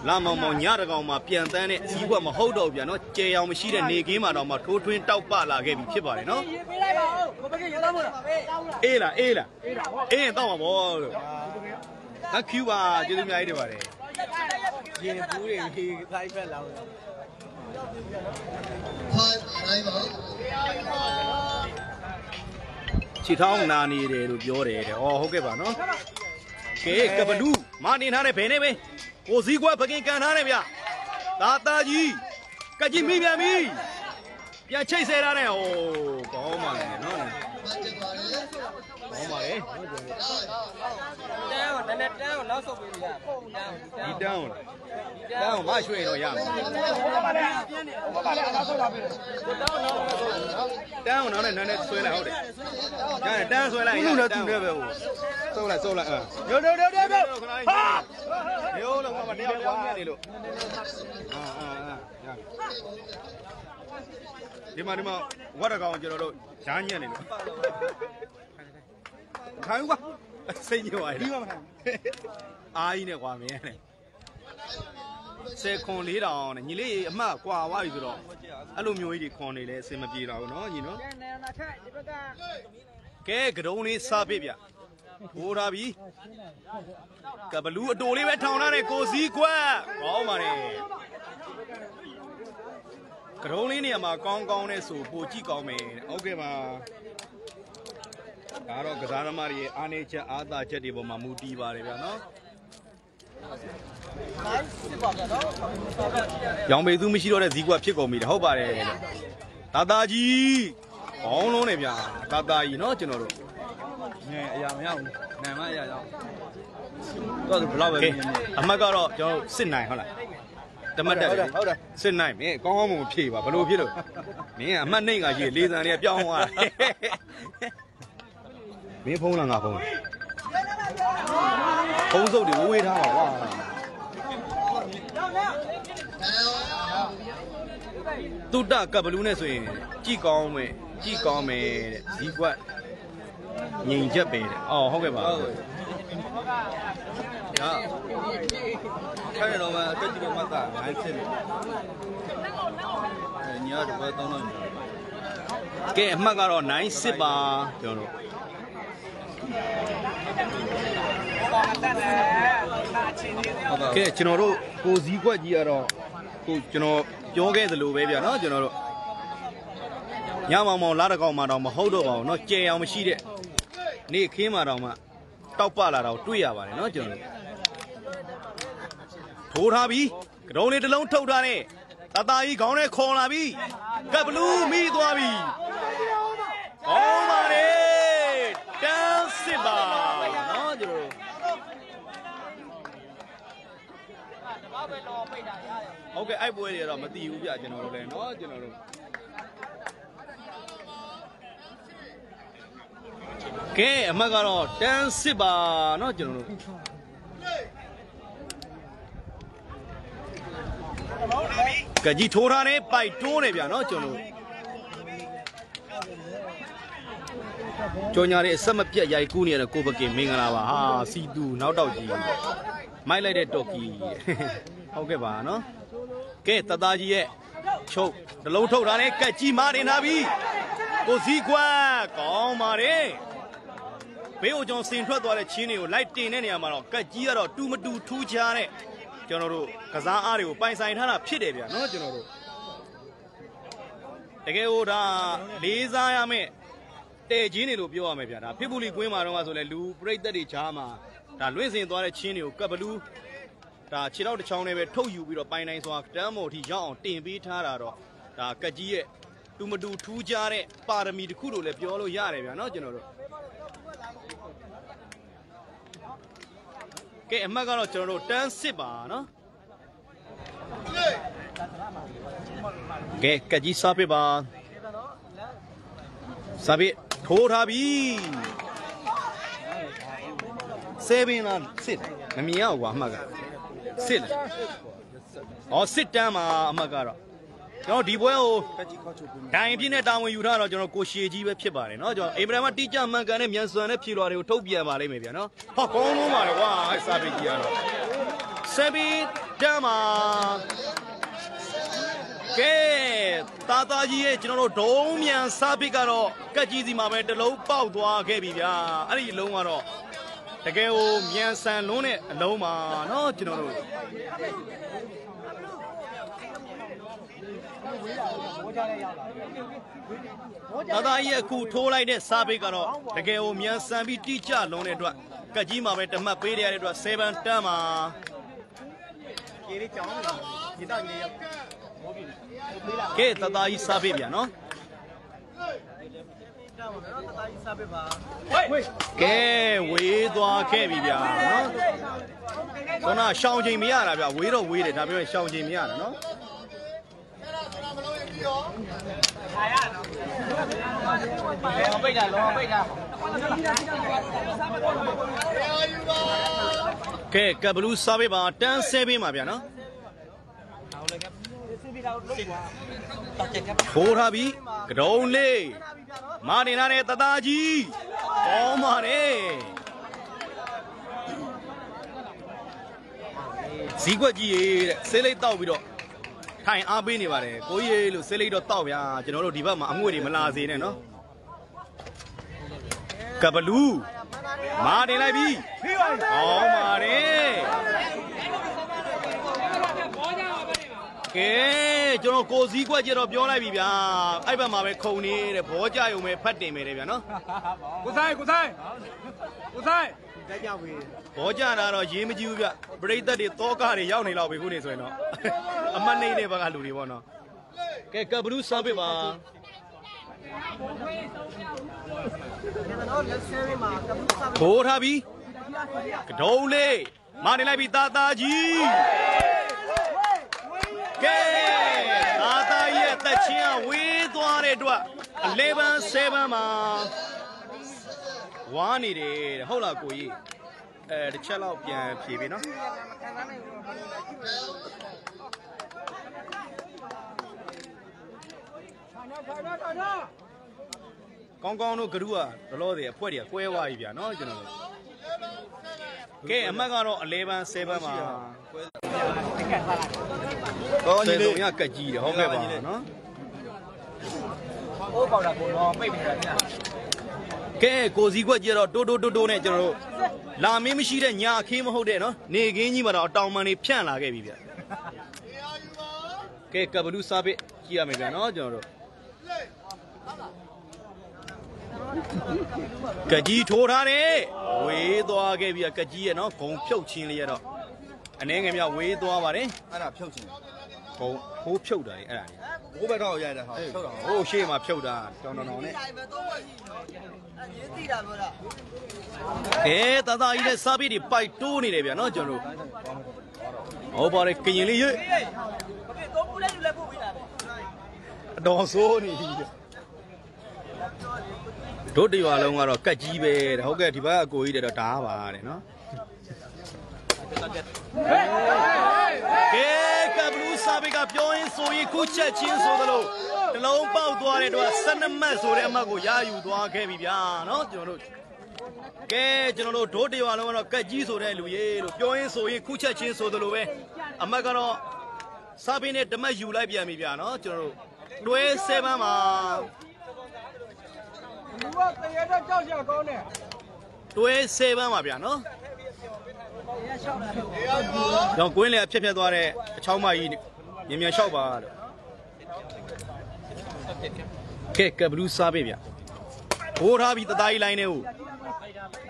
လာမောင်မောင်ညတကောင်မှာပြန်တန်းတဲ့စည်းကွက်မဟုတ်တော့ဘူးဗျာနော်ကျေအောင်မရှိတဲ့နေကင်းမှာတော့မှထိုးထွင်းတောက်ပလာခဲ့ပြီဖြစ်ပါတယ်နော်ရေးပေးလိုက်ပါဦးကိုဘကရေသားမို့လားအေးလားအေးလားအေးရင်တော့မှာဗောလို့အကျူပါကျေးဇူးအများကြီးတင်ပါတယ်ရင်ဘူးတွေဒီခိုင်းဖက်လာလို့ခြေထောင်းနာနေတယ်လို့ပြောတယ်တဲ့။အော်ဟုတ်ကဲ့ပါနော်။ကဲကပလူမာတင်ထားတဲ့ဘယ်နဲ့ပဲ ကိုစည်းကွက်ပကင်ကန်ထားတယ်ဗျ။သာတာကြီးကကြီးမိပြန်ပြီ။ပြန်ချိတ်ဆဲထားတယ်။အိုးကောင်းပါလေနော်။ကောင်းပါလေတ န်းကိုနည်းနည်းတန်းကိုနောက်ဆုတ်ပေးလို့ရတန်း။ဒီတန်းကိုလား။တန်းကိုမရွှေ့တော့ရမှာဘာလဲဘာလဲအားထုတ်တာပဲ။တန်းကိုနောက်နဲ့နန်းနဲ့ဆွဲလိုက်ဟုတ်တယ်။ကျန်တန်းဆွဲလိုက်ရတန်းနဲ့ပဲဟိုစုပ်လိုက်စုပ်လိုက်အဲဒိုဒိုဒိုဒိုဒိုဟာရိုးလုံးကမတရားပြောင်းနေလို့အာအာအာဒီမှာဒီမှာဝတ်တကောင်ကျွန်တော်တို့ရားညံ့နေလို့ခိုင်းကွာ စိတ်ညစ်သွားပြီဒီမှာမထိုင်အားကြီးနဲ့ကွာမင်းနဲ့ဆယ်ခွန်လေးတောင်နဲ့ညီလေးအမှတ်ကွာသွားပြီဆိုတော့အဲ့လိုမျိုးကြီးတွေခွန်နေလဲအဆင်မပြေတော့ဘူးနော်ညီနော်ကဲကဒုံလေးစားပေးဗျထိုးထားပြီကဘလူးအတိုလေးပဲထောင်ထားတဲ့ကိုစည်းကွက်ကောင်းပါလေကဒုံလေးနေရာမှာကောင်းကောင်းနဲ့ဆိုပိုကြည့်ကောင်းမယ်ဟုတ်ကဲ့ပါ ဒါတော့ကစားသမားတွေရဲ့အားနေချက်အားသာချက်တွေပေါ်မှာမူတည်ပါတယ်ဗျာနော်ရောင်ပေသူမရှိတော့တဲ့ဇီးကွက်ဖြစ်ကုန်ပြီတဲ့ဟုတ်ပါတယ်တာတာကြီးကောင်းလုံးနေဗျာတာတာကြီးနော်ကျွန်တော်တို့ငယ်အရာမရဘူးနာမအရာကြောင့်တော့ဘလောက်ပဲကဲအမှတ်ကတော့ကျွန်တော်တို့စစ်နိုင်ဟုတ်လားတမတ်တက်တယ်ဟုတ်တယ်စစ်နိုင်မင်းကောင်းကောင်းမဖြေပါဘလို့ဖြစ်လို့မင်းကအမှတ်နှိမ့်ကကြီးလေးစံလေးပြောင်းသွားတယ် မင်းဖုံးလားငါဖုံးလားဖုံးစုပ်တွေဝေးထားပါကွာတုတ္တကပ်ဘလူးနဲ့ဆိုရင်ကြည်ကောင်းမယ်ကြည်ကောင်းမယ်တဲ့ဇီးကွက်ငိန်ချက်ပဲတဲ့အော်ဟုတ်ကဲ့ပါဟုတ်ကဲ့ဟာခိုင်းတော့မှအတက်ကြီးတော့မှသာငိုင်းစစ်လို့အဲညာတော့ပဲတောင်းလို့ကဲအမှတ်ကတော့9စစ်ပါကျွန်တော်တို့ ကဲကျွန်တော်တို့ကိုစည်းကွက်ကြီးကတော့ကိုကျွန်တော်ပြောခဲ့သလိုပဲဗျာနော်ကျွန်တော်တို့ညမောင်မောင်လာတကောင်မှတော့မဟုတ်တော့ပါဘူးနော်ကြယ်အောင်မရှိတဲ့နေ့ခင်းမှတော့မှတောက်ပလာတော့တွေ့ရပါတယ်နော်ကျွန်တော်တို့ထိုးထားပြီကတုံးလေးတစ်လုံးထုတ်ထားတဲ့တတကြီးခေါင်းနဲ့ခေါ်လာပြီကပ်ဘလူးမိသွားပြီ ဟုတ်ကဲ့အဲ့ပွဲတွေတော့မသိဘူးဗျကျွန်တော်တို့လည်းနော်ကျွန်တော်တို့ ကဲအမတ်ကတော့တန်းစစ်ပါเนาะကျွန်တော်တို့ကကြီးထိုးထားနေပိုက်တိုးနေဗျာเนาะကျွန်တော်တို့ကြော်ညာလေးအဆက်မပြတ်ရိုက်ကူးနေရတဲ့ကိုပကင်မင်္ဂလာပါဟာစီတူနောက်တော့ကြီးမိုက်လိုက်တဲ့တော်ကီဟုတ်ကဲ့ပါเนาะ ကဲတသားကြီးရဲ့ချုပ်နှလုံးထုတ်တာနဲ့ကက်ကြီးမာနေနာပြီကိုစည်းကွက်ကောင်းပါတယ်ဘေးကိုကျွန်တော်စင်ထွက်သွားတဲ့ချင်းတွေကိုလိုက်တင်တဲ့နေရာမှာတော့ကက်ကြီးကတော့တူမတူထူးခြားတဲ့ကျွန်တော်တို့ကစားအားတွေကိုပိုင်ဆိုင်ထားတာဖြစ်တယ်ဗျာနော်ကျွန်တော်တို့တကယ်ဟိုဒါလေးစားရမယ့်တဲချင်းတွေလို့ပြောရမယ်ဗျာဒါဖိပူလီကွင်းမှာတော့ဆိုလဲလူပြိတ်သက်တွေချားမှာဒါလွင့်စင်သွားတဲ့ချင်းတွေကိုကပ်ဘလူး ဒါခြေတော့တစ်ချောင်းနဲ့ပဲထုတ်ယူပြီးတော့ပိုင်နိုင်စွာတမ်းမော်ထိရောက်အောင်တင်ပေးထားတာတော့ဒါကက်ကြီးရဲ့တူမတူထူးခြားတဲ့ပါရမီတစ်ခုလို့လည်းပြောလို့ရတယ်ဗျာเนาะကျွန်တော်တို့ကဲအမှတ်ကတော့ကျွန်တော်တို့တန်းစစ်ပါเนาะကဲကက်ကြီးစားပေးပါစားပေးထိုးထားပြီ7လားစစ်မမြင်ရဘူးကွာအမှတ်က စစ်လားဩစစ်တန်းမှာအမှတ်ကတော့ကျွန်တော်ဒီပွဲကိုဒိုင်ပြင်းနဲ့တာဝန်ယူထားတော့ကျွန်တော်ကိုရှေကြီးပဲဖြစ်ပါတယ်เนาะကျွန်တော်အိမ်ဗရမတိကျမှန်ကန်တဲ့မြန်စွမ်းတဲ့ဖြေလွှာတွေကိုထုတ်ပြန်ပါလိမ့်မယ်ဗျာเนาะဟောကောင်းလုံးပါလေကွာအဲ့စားပေးကြီးကတော့7တန်းမှာကဲတာတာကြီးရဲ့ကျွန်တော်တို့ဒုံးမြန်စားပစ်ကတော့ကက်ကြီးစီမှာပဲတစ်လုံးပေါက်သွားခဲ့ပြီဗျာအဲ့ဒီအလုံးကတော့ တကယ်ကိုမြန်ဆန်လွန်းတဲ့အလုံးပါနော်ကျွန်တော်တို့ဒါသားကြီးအခုထိုးလိုက်တဲ့စားပိတ်ကတော့တကယ်ကိုမြန်ဆန်ပြီးတိကျလုံးတဲ့အတွက်ကကြီးမှာပဲတမတ်ပေးရတဲ့အတွက်7တန်းမှာကြီးလေးကြောင်းလို့ဒီတော့ညီရမိုးပြီကဲဒါသားကြီးစားပိတ်ပြန်နော် ပါမယ်နော်တသားကြီးစားပေးပါကဲဝေးသွားခဲ့ပြီဗျာနော်ခုနရှောင်းချိန်မရတာဗျာဝေးတော့ဝေးတယ်ဒါပေမဲ့ရှောင်းချိန်မရတာနော်လောပိတ်တာလောပိတ်တာကဲကပ်ဘလူးစားပေးပါတန်းဆဲပေးပါဗျာနော်စစ်ပြီးတော့လုတ်သွားတောက်ချက်ကထိုးထားပြီကတုံးလေး မာနေလာတဲ့တတာကြီးကောင်းပါတယ်ဇီးကွက်ကြီးရေတဲ့ဆေးလိတ်တောက်ပြီးတော့ထိုင်အားပေးနေပါတယ်ကိုကြီးရေလို့ဆေးလိတ်တော့တောက်ဗျာကျွန်တော်တို့ဒီဘက်မှာအငွေ့တွေမလာစေနဲ့နော်ကပ်ဘလူးမာတင်လိုက်ပြီကောင်းပါတယ် ကဲကျွန်တော်ကိုစည်းကွက်ကြတော့ပြောလိုက်ပြီဗျာအဲ့ဘက်မှာပဲခုံနေတဲ့ဘောကြယုံပဲဖတ်တင်မယ်တဲ့ဗျာနော်ကိုဆိုင်ကိုဆိုင်ကိုဆိုင်တက်ကြဝေးဘောကြတာတော့ရေးမကြည့်ဘူးဗျပရိသတ်တွေတောကတွေရောက်နေလောက်ပြီခုနေဆိုရင်တော့အမတ်နေနေဘက်ကလူတွေပေါ့နော်ကဲကဘလူးစားပေးပါကျွန်တော်လက်ဆဲပြီးမှာကပူစားပေးထိုးထားပြီကဒုံးလေးမာနေလိုက်ပြီတာတာကြီး ကဲတာတာရဲ့အသက်ချင်းကဝေးသွားတဲ့အတွက်11 7မှာဝါနေတယ်တဲ့ဟုတ်လားကိုကြီးအဲတစ်ချက်လောက်ပြန်ဖြေပြီနော်ကောင်းကောင်းတို့ဂရုကဒလောတွေအဖွဲတွေကကွဲသွားပြီဗျာနော်ကျွန်တော်တို့ကဲအမတ်ကတော့11 7မှာကွဲ ကောင်းစေကြီးစုံလေးရကက်ကြီးတယ်ဟုတ်ကဲ့ပါနော်အိုးပေါက်တာကိုလောပိတ်နေတာဗျာကဲကိုစည်းခွက်ကြတော့တိုးတိုးတိုးတိုးနဲ့ကျွန်တော်တို့လာမင်းမရှိတဲ့ညာအခင်းမဟုတ်တဲ့နော်နေခင်းကြီးမှာတော့အတောင်ပန်နေဖြန့်လာခဲ့ပြီဗျာကဲကဘလူးစားပစ်ကြည့်ရမယ်ဗျာနော်ကျွန်တော်တို့ကကြီးထိုးထားတယ်ဝေးသွားခဲ့ပြီကကြီးရဲ့နော်ဂုံဖြုတ်ချင်းလေးရတော့ အနေငယ်မြဝေးသွားပါတယ်အဲ့ဒါဖြုတ်ချင်ဂုံဟိုးဖြုတ်တာလေအဲ့ဒါလေဘိုးဘက်တော့ရိုက်တယ်ဟာဖြုတ်တာဟိုးရှေ့မှာဖြုတ်တာတောင်းတောင်းတောင်းနဲ့တိုင်ပဲတော့ရှိနော်အဲ့ဒီတိတာပြောတာကဲတသားကြီးနဲ့စားပြီးဒီပိုက်တိုးနေတယ်ဗျာနော်ကျွန်တော်တို့ဟောပါတယ်ကရင်လေးရွေ့ဘာဖြစ်တော့ဘူးလဲယူလဲပို့ပေးတာပဲအတော်ဆိုးနေပြီတို့တရွာလုံးကတော့ကက်ကြီးပဲတဲ့ဟုတ်ကဲ့ဒီဘက်ကအကိုကြီးတဲ့တော့ဓာပါတဲ့နော် ကဲကဘလူးစာပေကပြောရင်ဆိုရင်ခုချက်ချင်းဆိုသလိုတလုံးပေါက်သွားတဲ့တော့12မှတ်ဆိုတဲ့အမှတ်ကိုရယူသွားခဲ့ပြီဗျာနော်ကျွန်တော်တို့ကဲကျွန်တော်တို့ဒိုးတရွာလုံးကတော့ကက်ကြီးဆိုတဲ့လူရေးလို့ပြောရင်ဆိုရင်ခုချက်ချင်းဆိုသလိုပဲအမှတ်ကတော့စာပင်းနဲ့ဓမတ်ယူလိုက်ပြန်ပြီဗျာနော်ကျွန်တော်တို့တွဲ7မှာလူကတရေတော့ကြောက်ကြကောင်းတယ်တွဲ7မှာဗျာနော် တော့ကွင်းလေဖြတ်ဖြတ်သွားတဲ့အချောင်းမကြီးမြင်မြန်လျှောက်ပါတော့ကဲကဘလူးစားပြီဗျာဟိုးထားပြီတသားကြီးလိုင်းနေဟို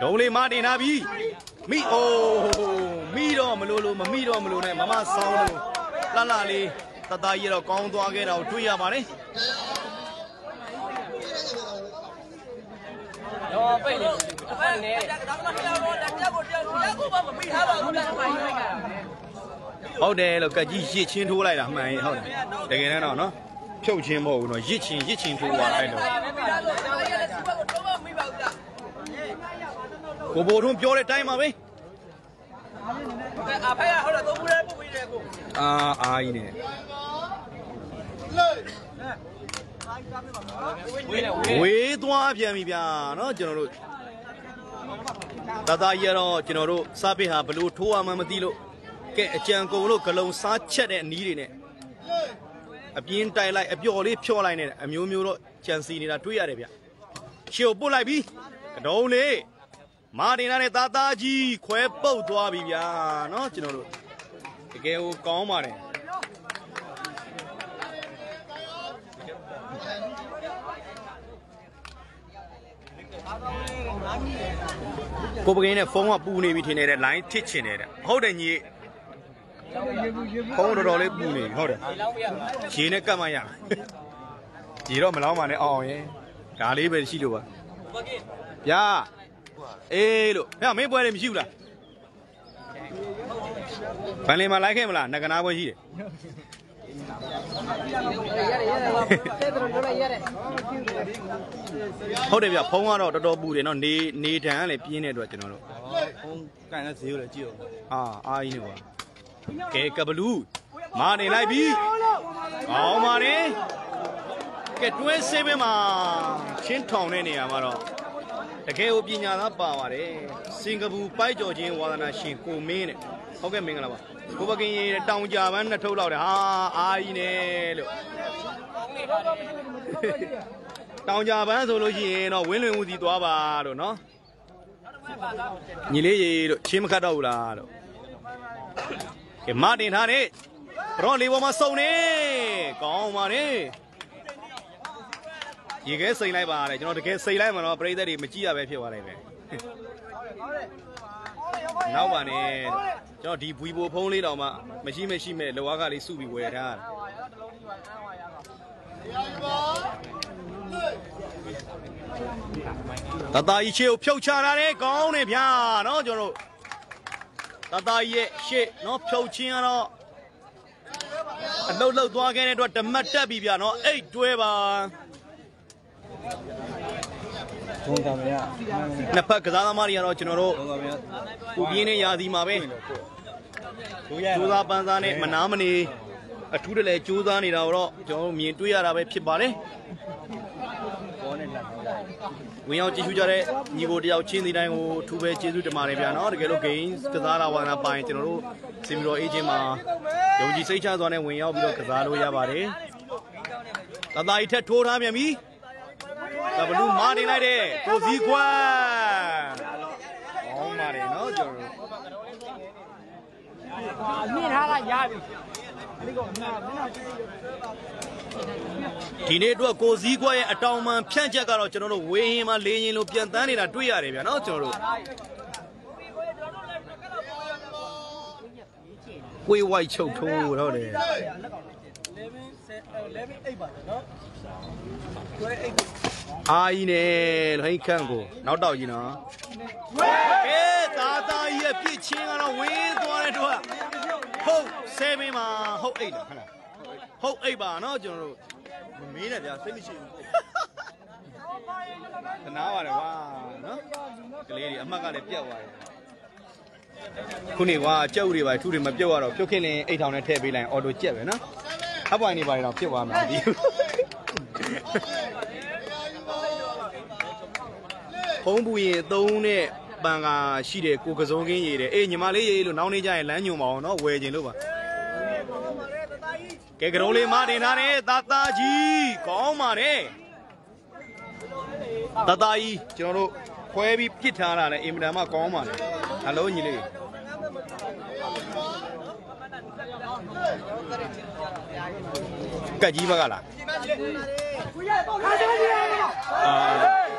ဒုံလေးမတင်ထားပြီမိအိုးမိတော့မလို့လို့မမိတော့မလို့နဲ့မမဆောင်းလို့လှလှလေးတသားကြီးတော့ကောင်းသွားခဲ့တာကိုတွေ့ရပါတယ်တော့ပိတ်နေအဖက်နဲ့ဒါကမှတရားတော့ လက်ချက်ကိုတရားတရားကိုမပြီးထားပါဘူးလားမိုင်းလိုက်တာဟုတ်တယ်လို့ကက်ကြီးရစ်ချင်းထိုးလိုက်တာမှန်ရင်ဟုတ်တယ်တကယ်တမ်းတော့နော်ဖြုတ်ချင်းမဟုတ်ဘူးနော်ရစ်ချင်းရစ်ချင်းထိုးသွားအဲ့တော့ပြီးသားလို့ဒါလည်းစီဘကိုတော့မပြီးပါဘူးလားကိုဘိုထွန်းပြောတဲ့အတိုင်းပါပဲအဖက်ကဟုတ်တော့ဘူးလဲပို့ပေးတယ်ကိုအာအာကြီးနဲ့ဝေးလေဝေးဝေးသွားပြန်ပြီဗျာနော်ကျွန်တော်တို့ တသားရတော့ကျွန်တော်တို့စားပိဟာဘလို့ထိုးရမှမသိလို့ကဲအကြံကုန်လို့ဂလုံစားချက်တဲ့အနီးတွေနဲ့အပြင်းတိုက်လိုက်အပျော်လေးဖြောလိုက်နေတဲ့အမျိုးမျိုးတော့ကြံစီနေတာတွေ့ရတယ်ဗျရှေ့ကိုပုတ်လိုက်ပြီကတုံးလေးမာတင်လာတဲ့သားသားကြီးခွဲပုတ်သွားပြီဗျာနော်ကျွန်တော်တို့တကယ်ကိုကောင်းပါတယ် ကိုပကင်းနဲ့ဖုန်းကပူနေပြီထင်နေတဲ့ line ထစ်ချင်နေတဲ့ဟုတ်တယ်ညီဖုန်းတော်တော်လေးပူနေပြီဟုတ်တယ်ရေနဲ့ကတ်မှရရေတော့မလောင်းပါနဲ့အောင်ရင်ဒါလေးပဲရှိလို့ပါဗျာအေးလို့ဟဲ့မင်းပွဲတယ်မရှိဘူးလားဗန်လင်မှာလိုက်ခဲ့မလားငကနာပွဲရှိတယ် ရတယ်ရတယ်တဲ့တော်တော်လည်းရတယ်ဟုတ်တယ်ဗျဖုန်းကတော့တော်တော်ပူတယ်နော်နေနေတန်ကလည်းပြင်းတဲ့အတွက်ကျွန်တော်တို့ဖုန်းကန်တဲ့ဈေးကိုလည်းကြည့်အောင်အာအာကြီးနေပါကဲကဘလူးမာနေလိုက်ပြီကောင်းပါတယ်ကဲတွဲဆေးပဲမှာချင်းထောင်တဲ့နေရာမှာတော့တကယ်ကိုပညာသားပါပါတယ်စင်ကာပူပိုက်ကြော်ချင်းဝါသနာရှင်ကိုမင်းတဲ့ ဟုတ်ကဲ့မင်္ဂလာပါကိုပကင်ရေတောင်ကြပန်းနှစ်ထုပ်လောက်တယ်ဟာအာကြီးနေလို့တောင်ကြပန်းဆိုလို့ရှိရင်တော့ဝင်းလွင်ဦးစီသွားပါလို့နော်ညီလေးရေတို့ချင်းမခတ်တော့ဘူးလားတို့ကဲမတင်ထားနေဘရော့လေးပေါ်မှာစုံနေကောင်းပါနေရေခဲစိန်လိုက်ပါလေကျွန်တော်တကယ်စိန်လိုက်မှာတော့ပြိသက်တွေမကြည့်ရပဲဖြစ်သွားတယ်ပဲ နောက်ပါနဲ့ကျွန်တော်ဒီဘွီဘိုဖုံးလေးတော့မှမရှိမရှိမဲ့လောကလေးစုပြီးဝယ်ထားတာတတာကြီးချေကိုဖြုတ်ချထားတယ်ကောင်းတယ်ဗျာနော်ကျွန်တော်တို့တသားကြီးရဲ့ရှေ့နော်ဖြုတ်ချင်းကတော့အလုတ်လုတ်သွားခဲ့တဲ့အတွက်ဓမတ်တက်ပြီဗျာနော်အိတ်တွဲပါ ဖုန်းကင်မရာနှစ်ဖက်ကစားသမားတွေကတော့ကျွန်တော်တို့ဖုန်းကင်မရာပူပြင်းတဲ့ရာသီမှာပဲကိုရကြိုးစားပန်းစားနဲ့မနာမနေအထူးတလဲကြိုးစားနေတာတော့ကျွန်တော်တို့မြင်တွေ့ရတာပဲဖြစ်ပါတယ်ပေါ်နဲ့လက်တော့ဝင်ရောက်ကြည့်ရှုကြတဲ့ညီကိုတယောက်ချင်းစီတိုင်းကိုအထူးပဲကျေးဇူးတင်ပါတယ်ဗျာနော်တကယ်လို့ gain ကစားတာဝါနာပိုင်ကျွန်တော်တို့စင်မီတော်အေဂျင့်မှာယုံကြည်စိတ်ချစွာနဲ့ဝင်ရောက်ပြီးတော့ကစားလို့ရပါတယ်တသားကြီးထက်ထိုးထားပြန်ပြီ ကဘလူးမာနေလိုက်တဲ့ကိုစည်းခွန်းဟောင်းပါတယ်နော်ကျွန်တော်တို့အမြင့်ထားကရပြီဒီနေ့အတွက်ကိုစည်းကွက်ရဲ့အတောင်မှန်ဖြန့်ချက်ကတော့ကျွန်တော်တို့ဝေဟင်မှာလေရင်လိုပြန်တန်းနေတာတွေ့ရတယ်ဗျာနော်ကျွန်တော်တို့ဝေးဝိုက်ချုပ်ထိုးဟုတ်တယ် အာကြီးနဲ့လိုင်းခန့်ကိုနောက်တော့ကြီးနော်ကဲသားသားကြီးရဲ့ပြစ်ချင်းကတော့ဝေးသွားတဲ့တော့ဟုတ်ဆယ်မင်းမှာဟုတ်အိတ်လားဟုတ်လားဟုတ်အိတ်ပါနော်ကျွန်တော်တို့မမေးနဲ့ဗျာစိတ်မရှိဘူးခနာပါတယ်ကွာနော်ကလေးတွေအမှတ်ကလည်းပြတ်သွားတယ်ခုနေကွာကြက်ဥတွေပါထူတွေမပြုတ်ရတော့ပြုတ်ခင်းလင်းအိတ်ထောင်နဲ့ထည့်ပေးလိုက်အော်တိုကြက်ပဲနော်အပွိုင်းနေပါတော့ပြတ်သွားမှာမသိဘူး ဖုံးပူရင်သုံးတဲ့ပန်ကရှိတဲ့ကိုကစုံကင်းရည်တဲ့အေးညီမလေးရည်လို့နောင်းနေကြရင်လမ်းညွန်ပါအောင်နော်ဝယ်ခြင်းလို့ပါကဲကရုံးလေးမတင်ထားတယ်တာတာကြီးကောင်းပါတယ်တာတာကြီးကျွန်တော်တို့ခွဲပြီးပြစ်ထားတာလည်းအင်မတန်မှကောင်းပါတယ်ဟယ်လိုညီလေးကတ်ကြီးဘက်ကလားအာ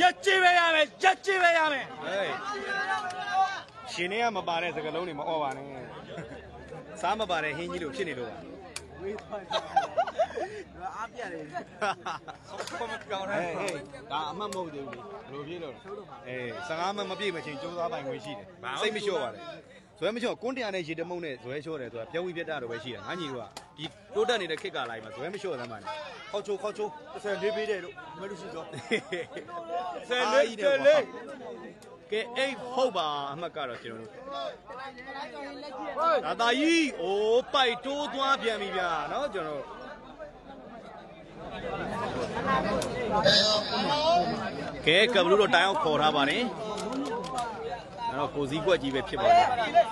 ရက်ကြည့်ပဲရမယ်ရက်ကြည့်ပဲရမယ်ဟေးရှင်နေကမပါတဲ့စကလုံးတွေမအော်ပါနဲ့စားမပါတဲ့ဟင်းကြီးလို့ဖြစ်နေလို့ပါအားပြတယ်ဘာမပြောင်းဟေးဟေးဒါအမှတ်မဟုတ်သေးဘူးလေဘယ်လိုဖြစ်လို့လဲအေး15မှတ်မပြည့်မချင်းကျိုးစားပိုင်ခွင့်ရှိတယ်စိတ်မလျှော့ပါနဲ့ ဇွဲမချော့ကွန်းတရာနဲ့ရေတမုံနဲ့ဇွဲချော့တယ်ဆိုတာပြောဝိပြတ်တာတော့ပဲရှိတာငါညီတို့ကဒီတိုးတက်နေတဲ့ခက်ကလာရင်မှာဇွဲမချော့သမ်းပါနဲ့ခေါချိုခေါချို30လေးပေးတယ်လို့မလို့ရှိတော့30လေး30လေးကဲအိတ်ဟုတ်ပါအမှတ်ကတော့ကျွန်တော်တို့ဒါသာကြီးအိုးပိုက်တိုးသွားပြန်ပြီဗျာနော်ကျွန်တော်ကဲကဘလူတော့တိုင်အောင်ခေါ်ထားပါတယ် တော့ကိုစည်းကွက်ကြီးပဲဖြစ်ပါလိမ့်မယ်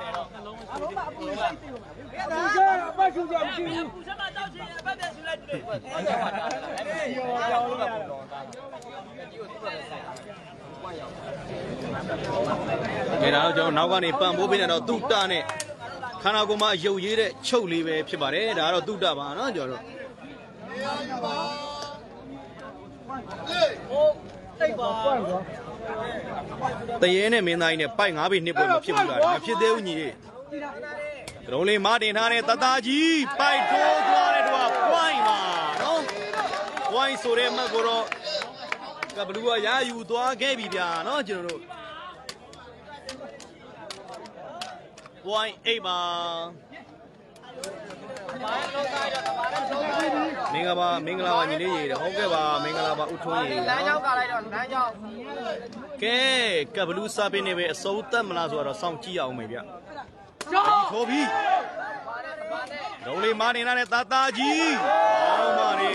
အပတ်ရှူကြမရှိဘူးပူချက်မှာတောက်ချင်အပတ်ပြန်ဆူလိုက်တယ်ဟုတ်ကဲ့ပါဒါလည်းရောရောလို့ရတယ်ဒီကိုသူ့ဘက်ဆိုင်ကွာရောက်ကဲဒါတော့ကျွန်တော်နောက်ကနေပံ့ပိုးပေးနေတော့သူ့တနဲ့ခန္ဓာကိုယ်မှာရုပ်ရည်တဲ့ချုပ်လေးပဲဖြစ်ပါတယ်ဒါကတော့သူ့တပါနော်ကျွန်တော်တို့ တိတ်ပါကွန့်ကွာတရေနဲ့မင်းသားကြီးနဲ့ပိုက်၅ပေနှစ်ပွဲမဖြစ်ဘူးလားမဖြစ်သေးဘူးညီလေးဒရုံးလေးမတင်ထားတဲ့တသားကြီးပိုက်ထိုးသွားတဲ့တော့ပွိုင်းပါနော်ပွိုင်းဆိုတဲ့မှတ်ကိုတော့ကဘလူးကရာယူသွားခဲ့ပြီဗျာနော်ကျွန်တော်တို့ပွိုင်းအိတ်ပါ မင်္ဂလာပါမင်္ဂလာပါညီလေးရေဟုတ်ကဲ့ပါမင်္ဂလာပါဥထုံးရေလမ်းကြောက်ကလိုက်တော့လမ်းကြောက်ကဲကဘလူးစားပင်းနေပဲအစိုးသက်မလားဆိုတော့စောင့်ကြည့်အောင်မယ်ဗျကြောက်ထိုးပြီဒုံလေးမနေလာတဲ့တာတာကြီးအောင်ပါလေ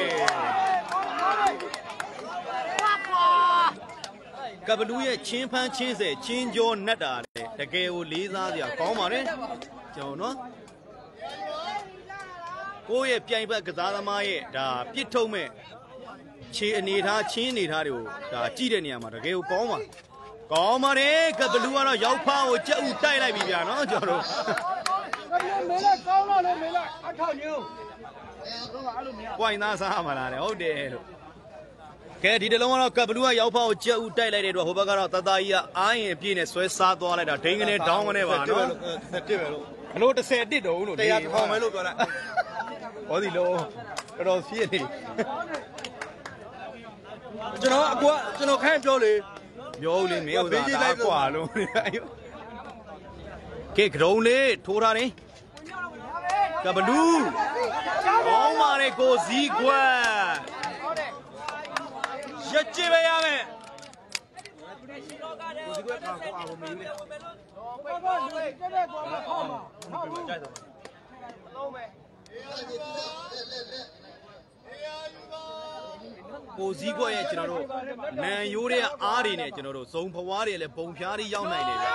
ကဘလူးရဲ့ချင်းဖန်းချင်းဆယ်ချင်းကြောနတ်တာလေတကယ်ကိုလေးစားစရာကောင်းပါတယ်ကျွန်တော်နော် ကိုယ့်ရဲ့ပြိုင်ဘက်ကစားသမားရဲ့ဒါပြစ်ထုတ်မဲ့ခြေအနေထားချင်းအနေထားတွေကိုဒါကြည့်တဲ့နေရာမှာတကယ်ကိုကောင်းပါကောင်းပါတယ်ကဘလူးကတော့ရောက်ဖားကိုကြက်ဥတိုက်လိုက်ပြီဗျာနော်ကျွန်တော်တို့မေးလိုက်ကောင်းတော့လေမေးလိုက်အထောက်ညို့ပွိုင်သားစားမှာလားတဲ့ဟုတ်တယ်လို့ကဲဒီတလုံးကတော့ကပ်ဘလူးကရောက်ဖောက်ကြက်ဥတိုက်လိုက်တဲ့အတွက်ဟိုဘက်ကတော့တသားကြီးကအာရင်ပြည့်နဲ့ဆွဲစားသွားလိုက်တာဒိန်းကနေဒေါင်းကနေပါနော်တစ်ပဲလို့ဘလို့30တစ်တုံးလို့တရားတစ်ထောင်ပဲလို့ပြောလိုက် ဟောဒီလုံးတော်တော်ပြည့်နေကျွန်တော်အကွာကျွန်တော်ခိုင်းပြောလေပြောဦးလေမင်းဥစားဒါကွာလုံးကဲဂရုံးလေးထိုးထားတယ်ကပ်ဘလူးကောင်းပါလေကိုစည်းကွက်ရက်ကြည့်ပဲရမယ်ဘာဘာလူတဲ့တဲ့ကွာမဖောက်မှာဟောဘူး ကိုစည်းကွက်ရဲ့ကျွန်တော်တို့နန်ရိုးတဲ့အားတွေနဲ့ကျွန်တော်တို့ဇုံဖွားတွေလည်းပုံဖျားတွေရောက်နိုင်တယ်ဗျာ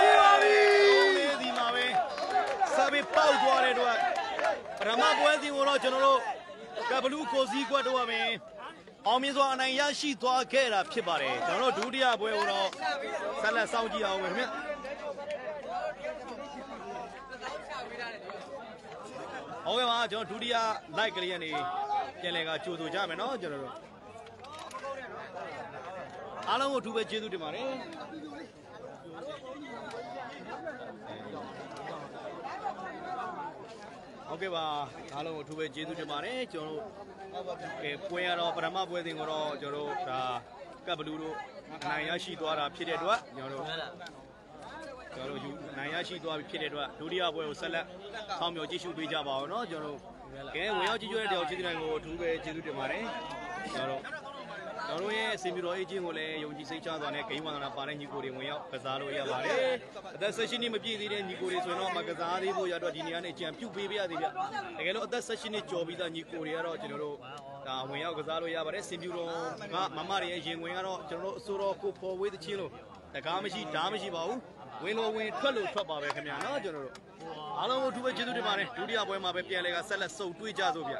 ပြီးပါပြီဒီမှာပဲစာပေပေါက်သွားတဲ့တော့ပထမပွဲစဉ်ကိုတော့ကျွန်တော်တို့ကဘလူးကိုစည်းကွက်တော့မယ်အောင်မြင်စွာအနိုင်ရရှိသွားခဲ့တာဖြစ်ပါတယ်ကျွန်တော်တို့ဒုတိယပွဲကိုတော့ဆက်လက်စောင့်ကြည့်အောင်ပဲခင်ဗျ ကျွန်တော်ဒုတိယ like ကလေးကနေပြန်လဲကကြိုဆိုကြမယ်နော်ကျွန်တော်တို့အားလုံးကိုအထူးပဲကျေးဇူးတင်ပါတယ်ဟုတ်ကဲ့ပါအားလုံးကိုအထူးပဲကျေးဇူးတင်ပါတယ်ကျွန်တော်တို့ကဲပွဲရတော့ပထမပွဲစဉ်ကိုတော့ကျွန်တော်တို့ဒါကပ်ဘလူးတို့နိုင်ရရှိသွားတာဖြစ်တဲ့အတွက်ကျွန်တော်တို့ ကျွန်တော်တို့ယူနိုင်ရရှိသွားပြီဖြစ်တဲ့အတွက်ဒုတိယပွဲကိုဆက်လက်ဆောင်မြော်ကြည့်ရှုပေးကြပါအောင်နော်ကျွန်တော်တို့ကဲဝင်ရောက်ကြည့်ကြတဲ့တယောက်ချစ်တဲ့ကိုအထူးပဲကျေးဇူးတင်ပါတယ်ကျွန်တော်တို့ကျွန်တော်ရဲ့စင်ပြတော်အေဂျင့်ကိုလည်းယုံကြည်စိတ်ချစွာနဲ့ဂိမ်းဝန္ဒနာပါတဲ့ညီကိုတွေဝင်ရောက်ကစားလို့ရပါတယ်။အသက်16နှစ်မပြည့်သေးတဲ့ညီကိုတွေဆိုရင်တော့မကစားသေးဖို့ရတော့ဒီနေရာနဲ့ကြံပြုတ်ပေးပြရသေးဗျ။တကယ်လို့အသက်16နှစ်ကျော်ပြီးသားညီကိုတွေကတော့ကျွန်တော်တို့ဒါဝင်ရောက်ကစားလို့ရပါတယ်။စင်ပြတော်ကမမတွေရဲ့ရင်ဝင်ကတော့ကျွန်တော်တို့အစိုးရကိုဖော်ဝေးသချင်းလို့တကားမရှိဓာမရှိပါဘူး။ ဝင်လို့ဝင်ထွက်လို့ထွက်ပါပဲခင်ဗျာနော်ကျွန်တော်တို့အားလုံးကိုအထူးပဲကျေးဇူးတင်ပါတယ်ဒုတိယပွဲမှာပဲပြန်လဲကဆက်လက်စုပ်တွေးကြစို့ဗျ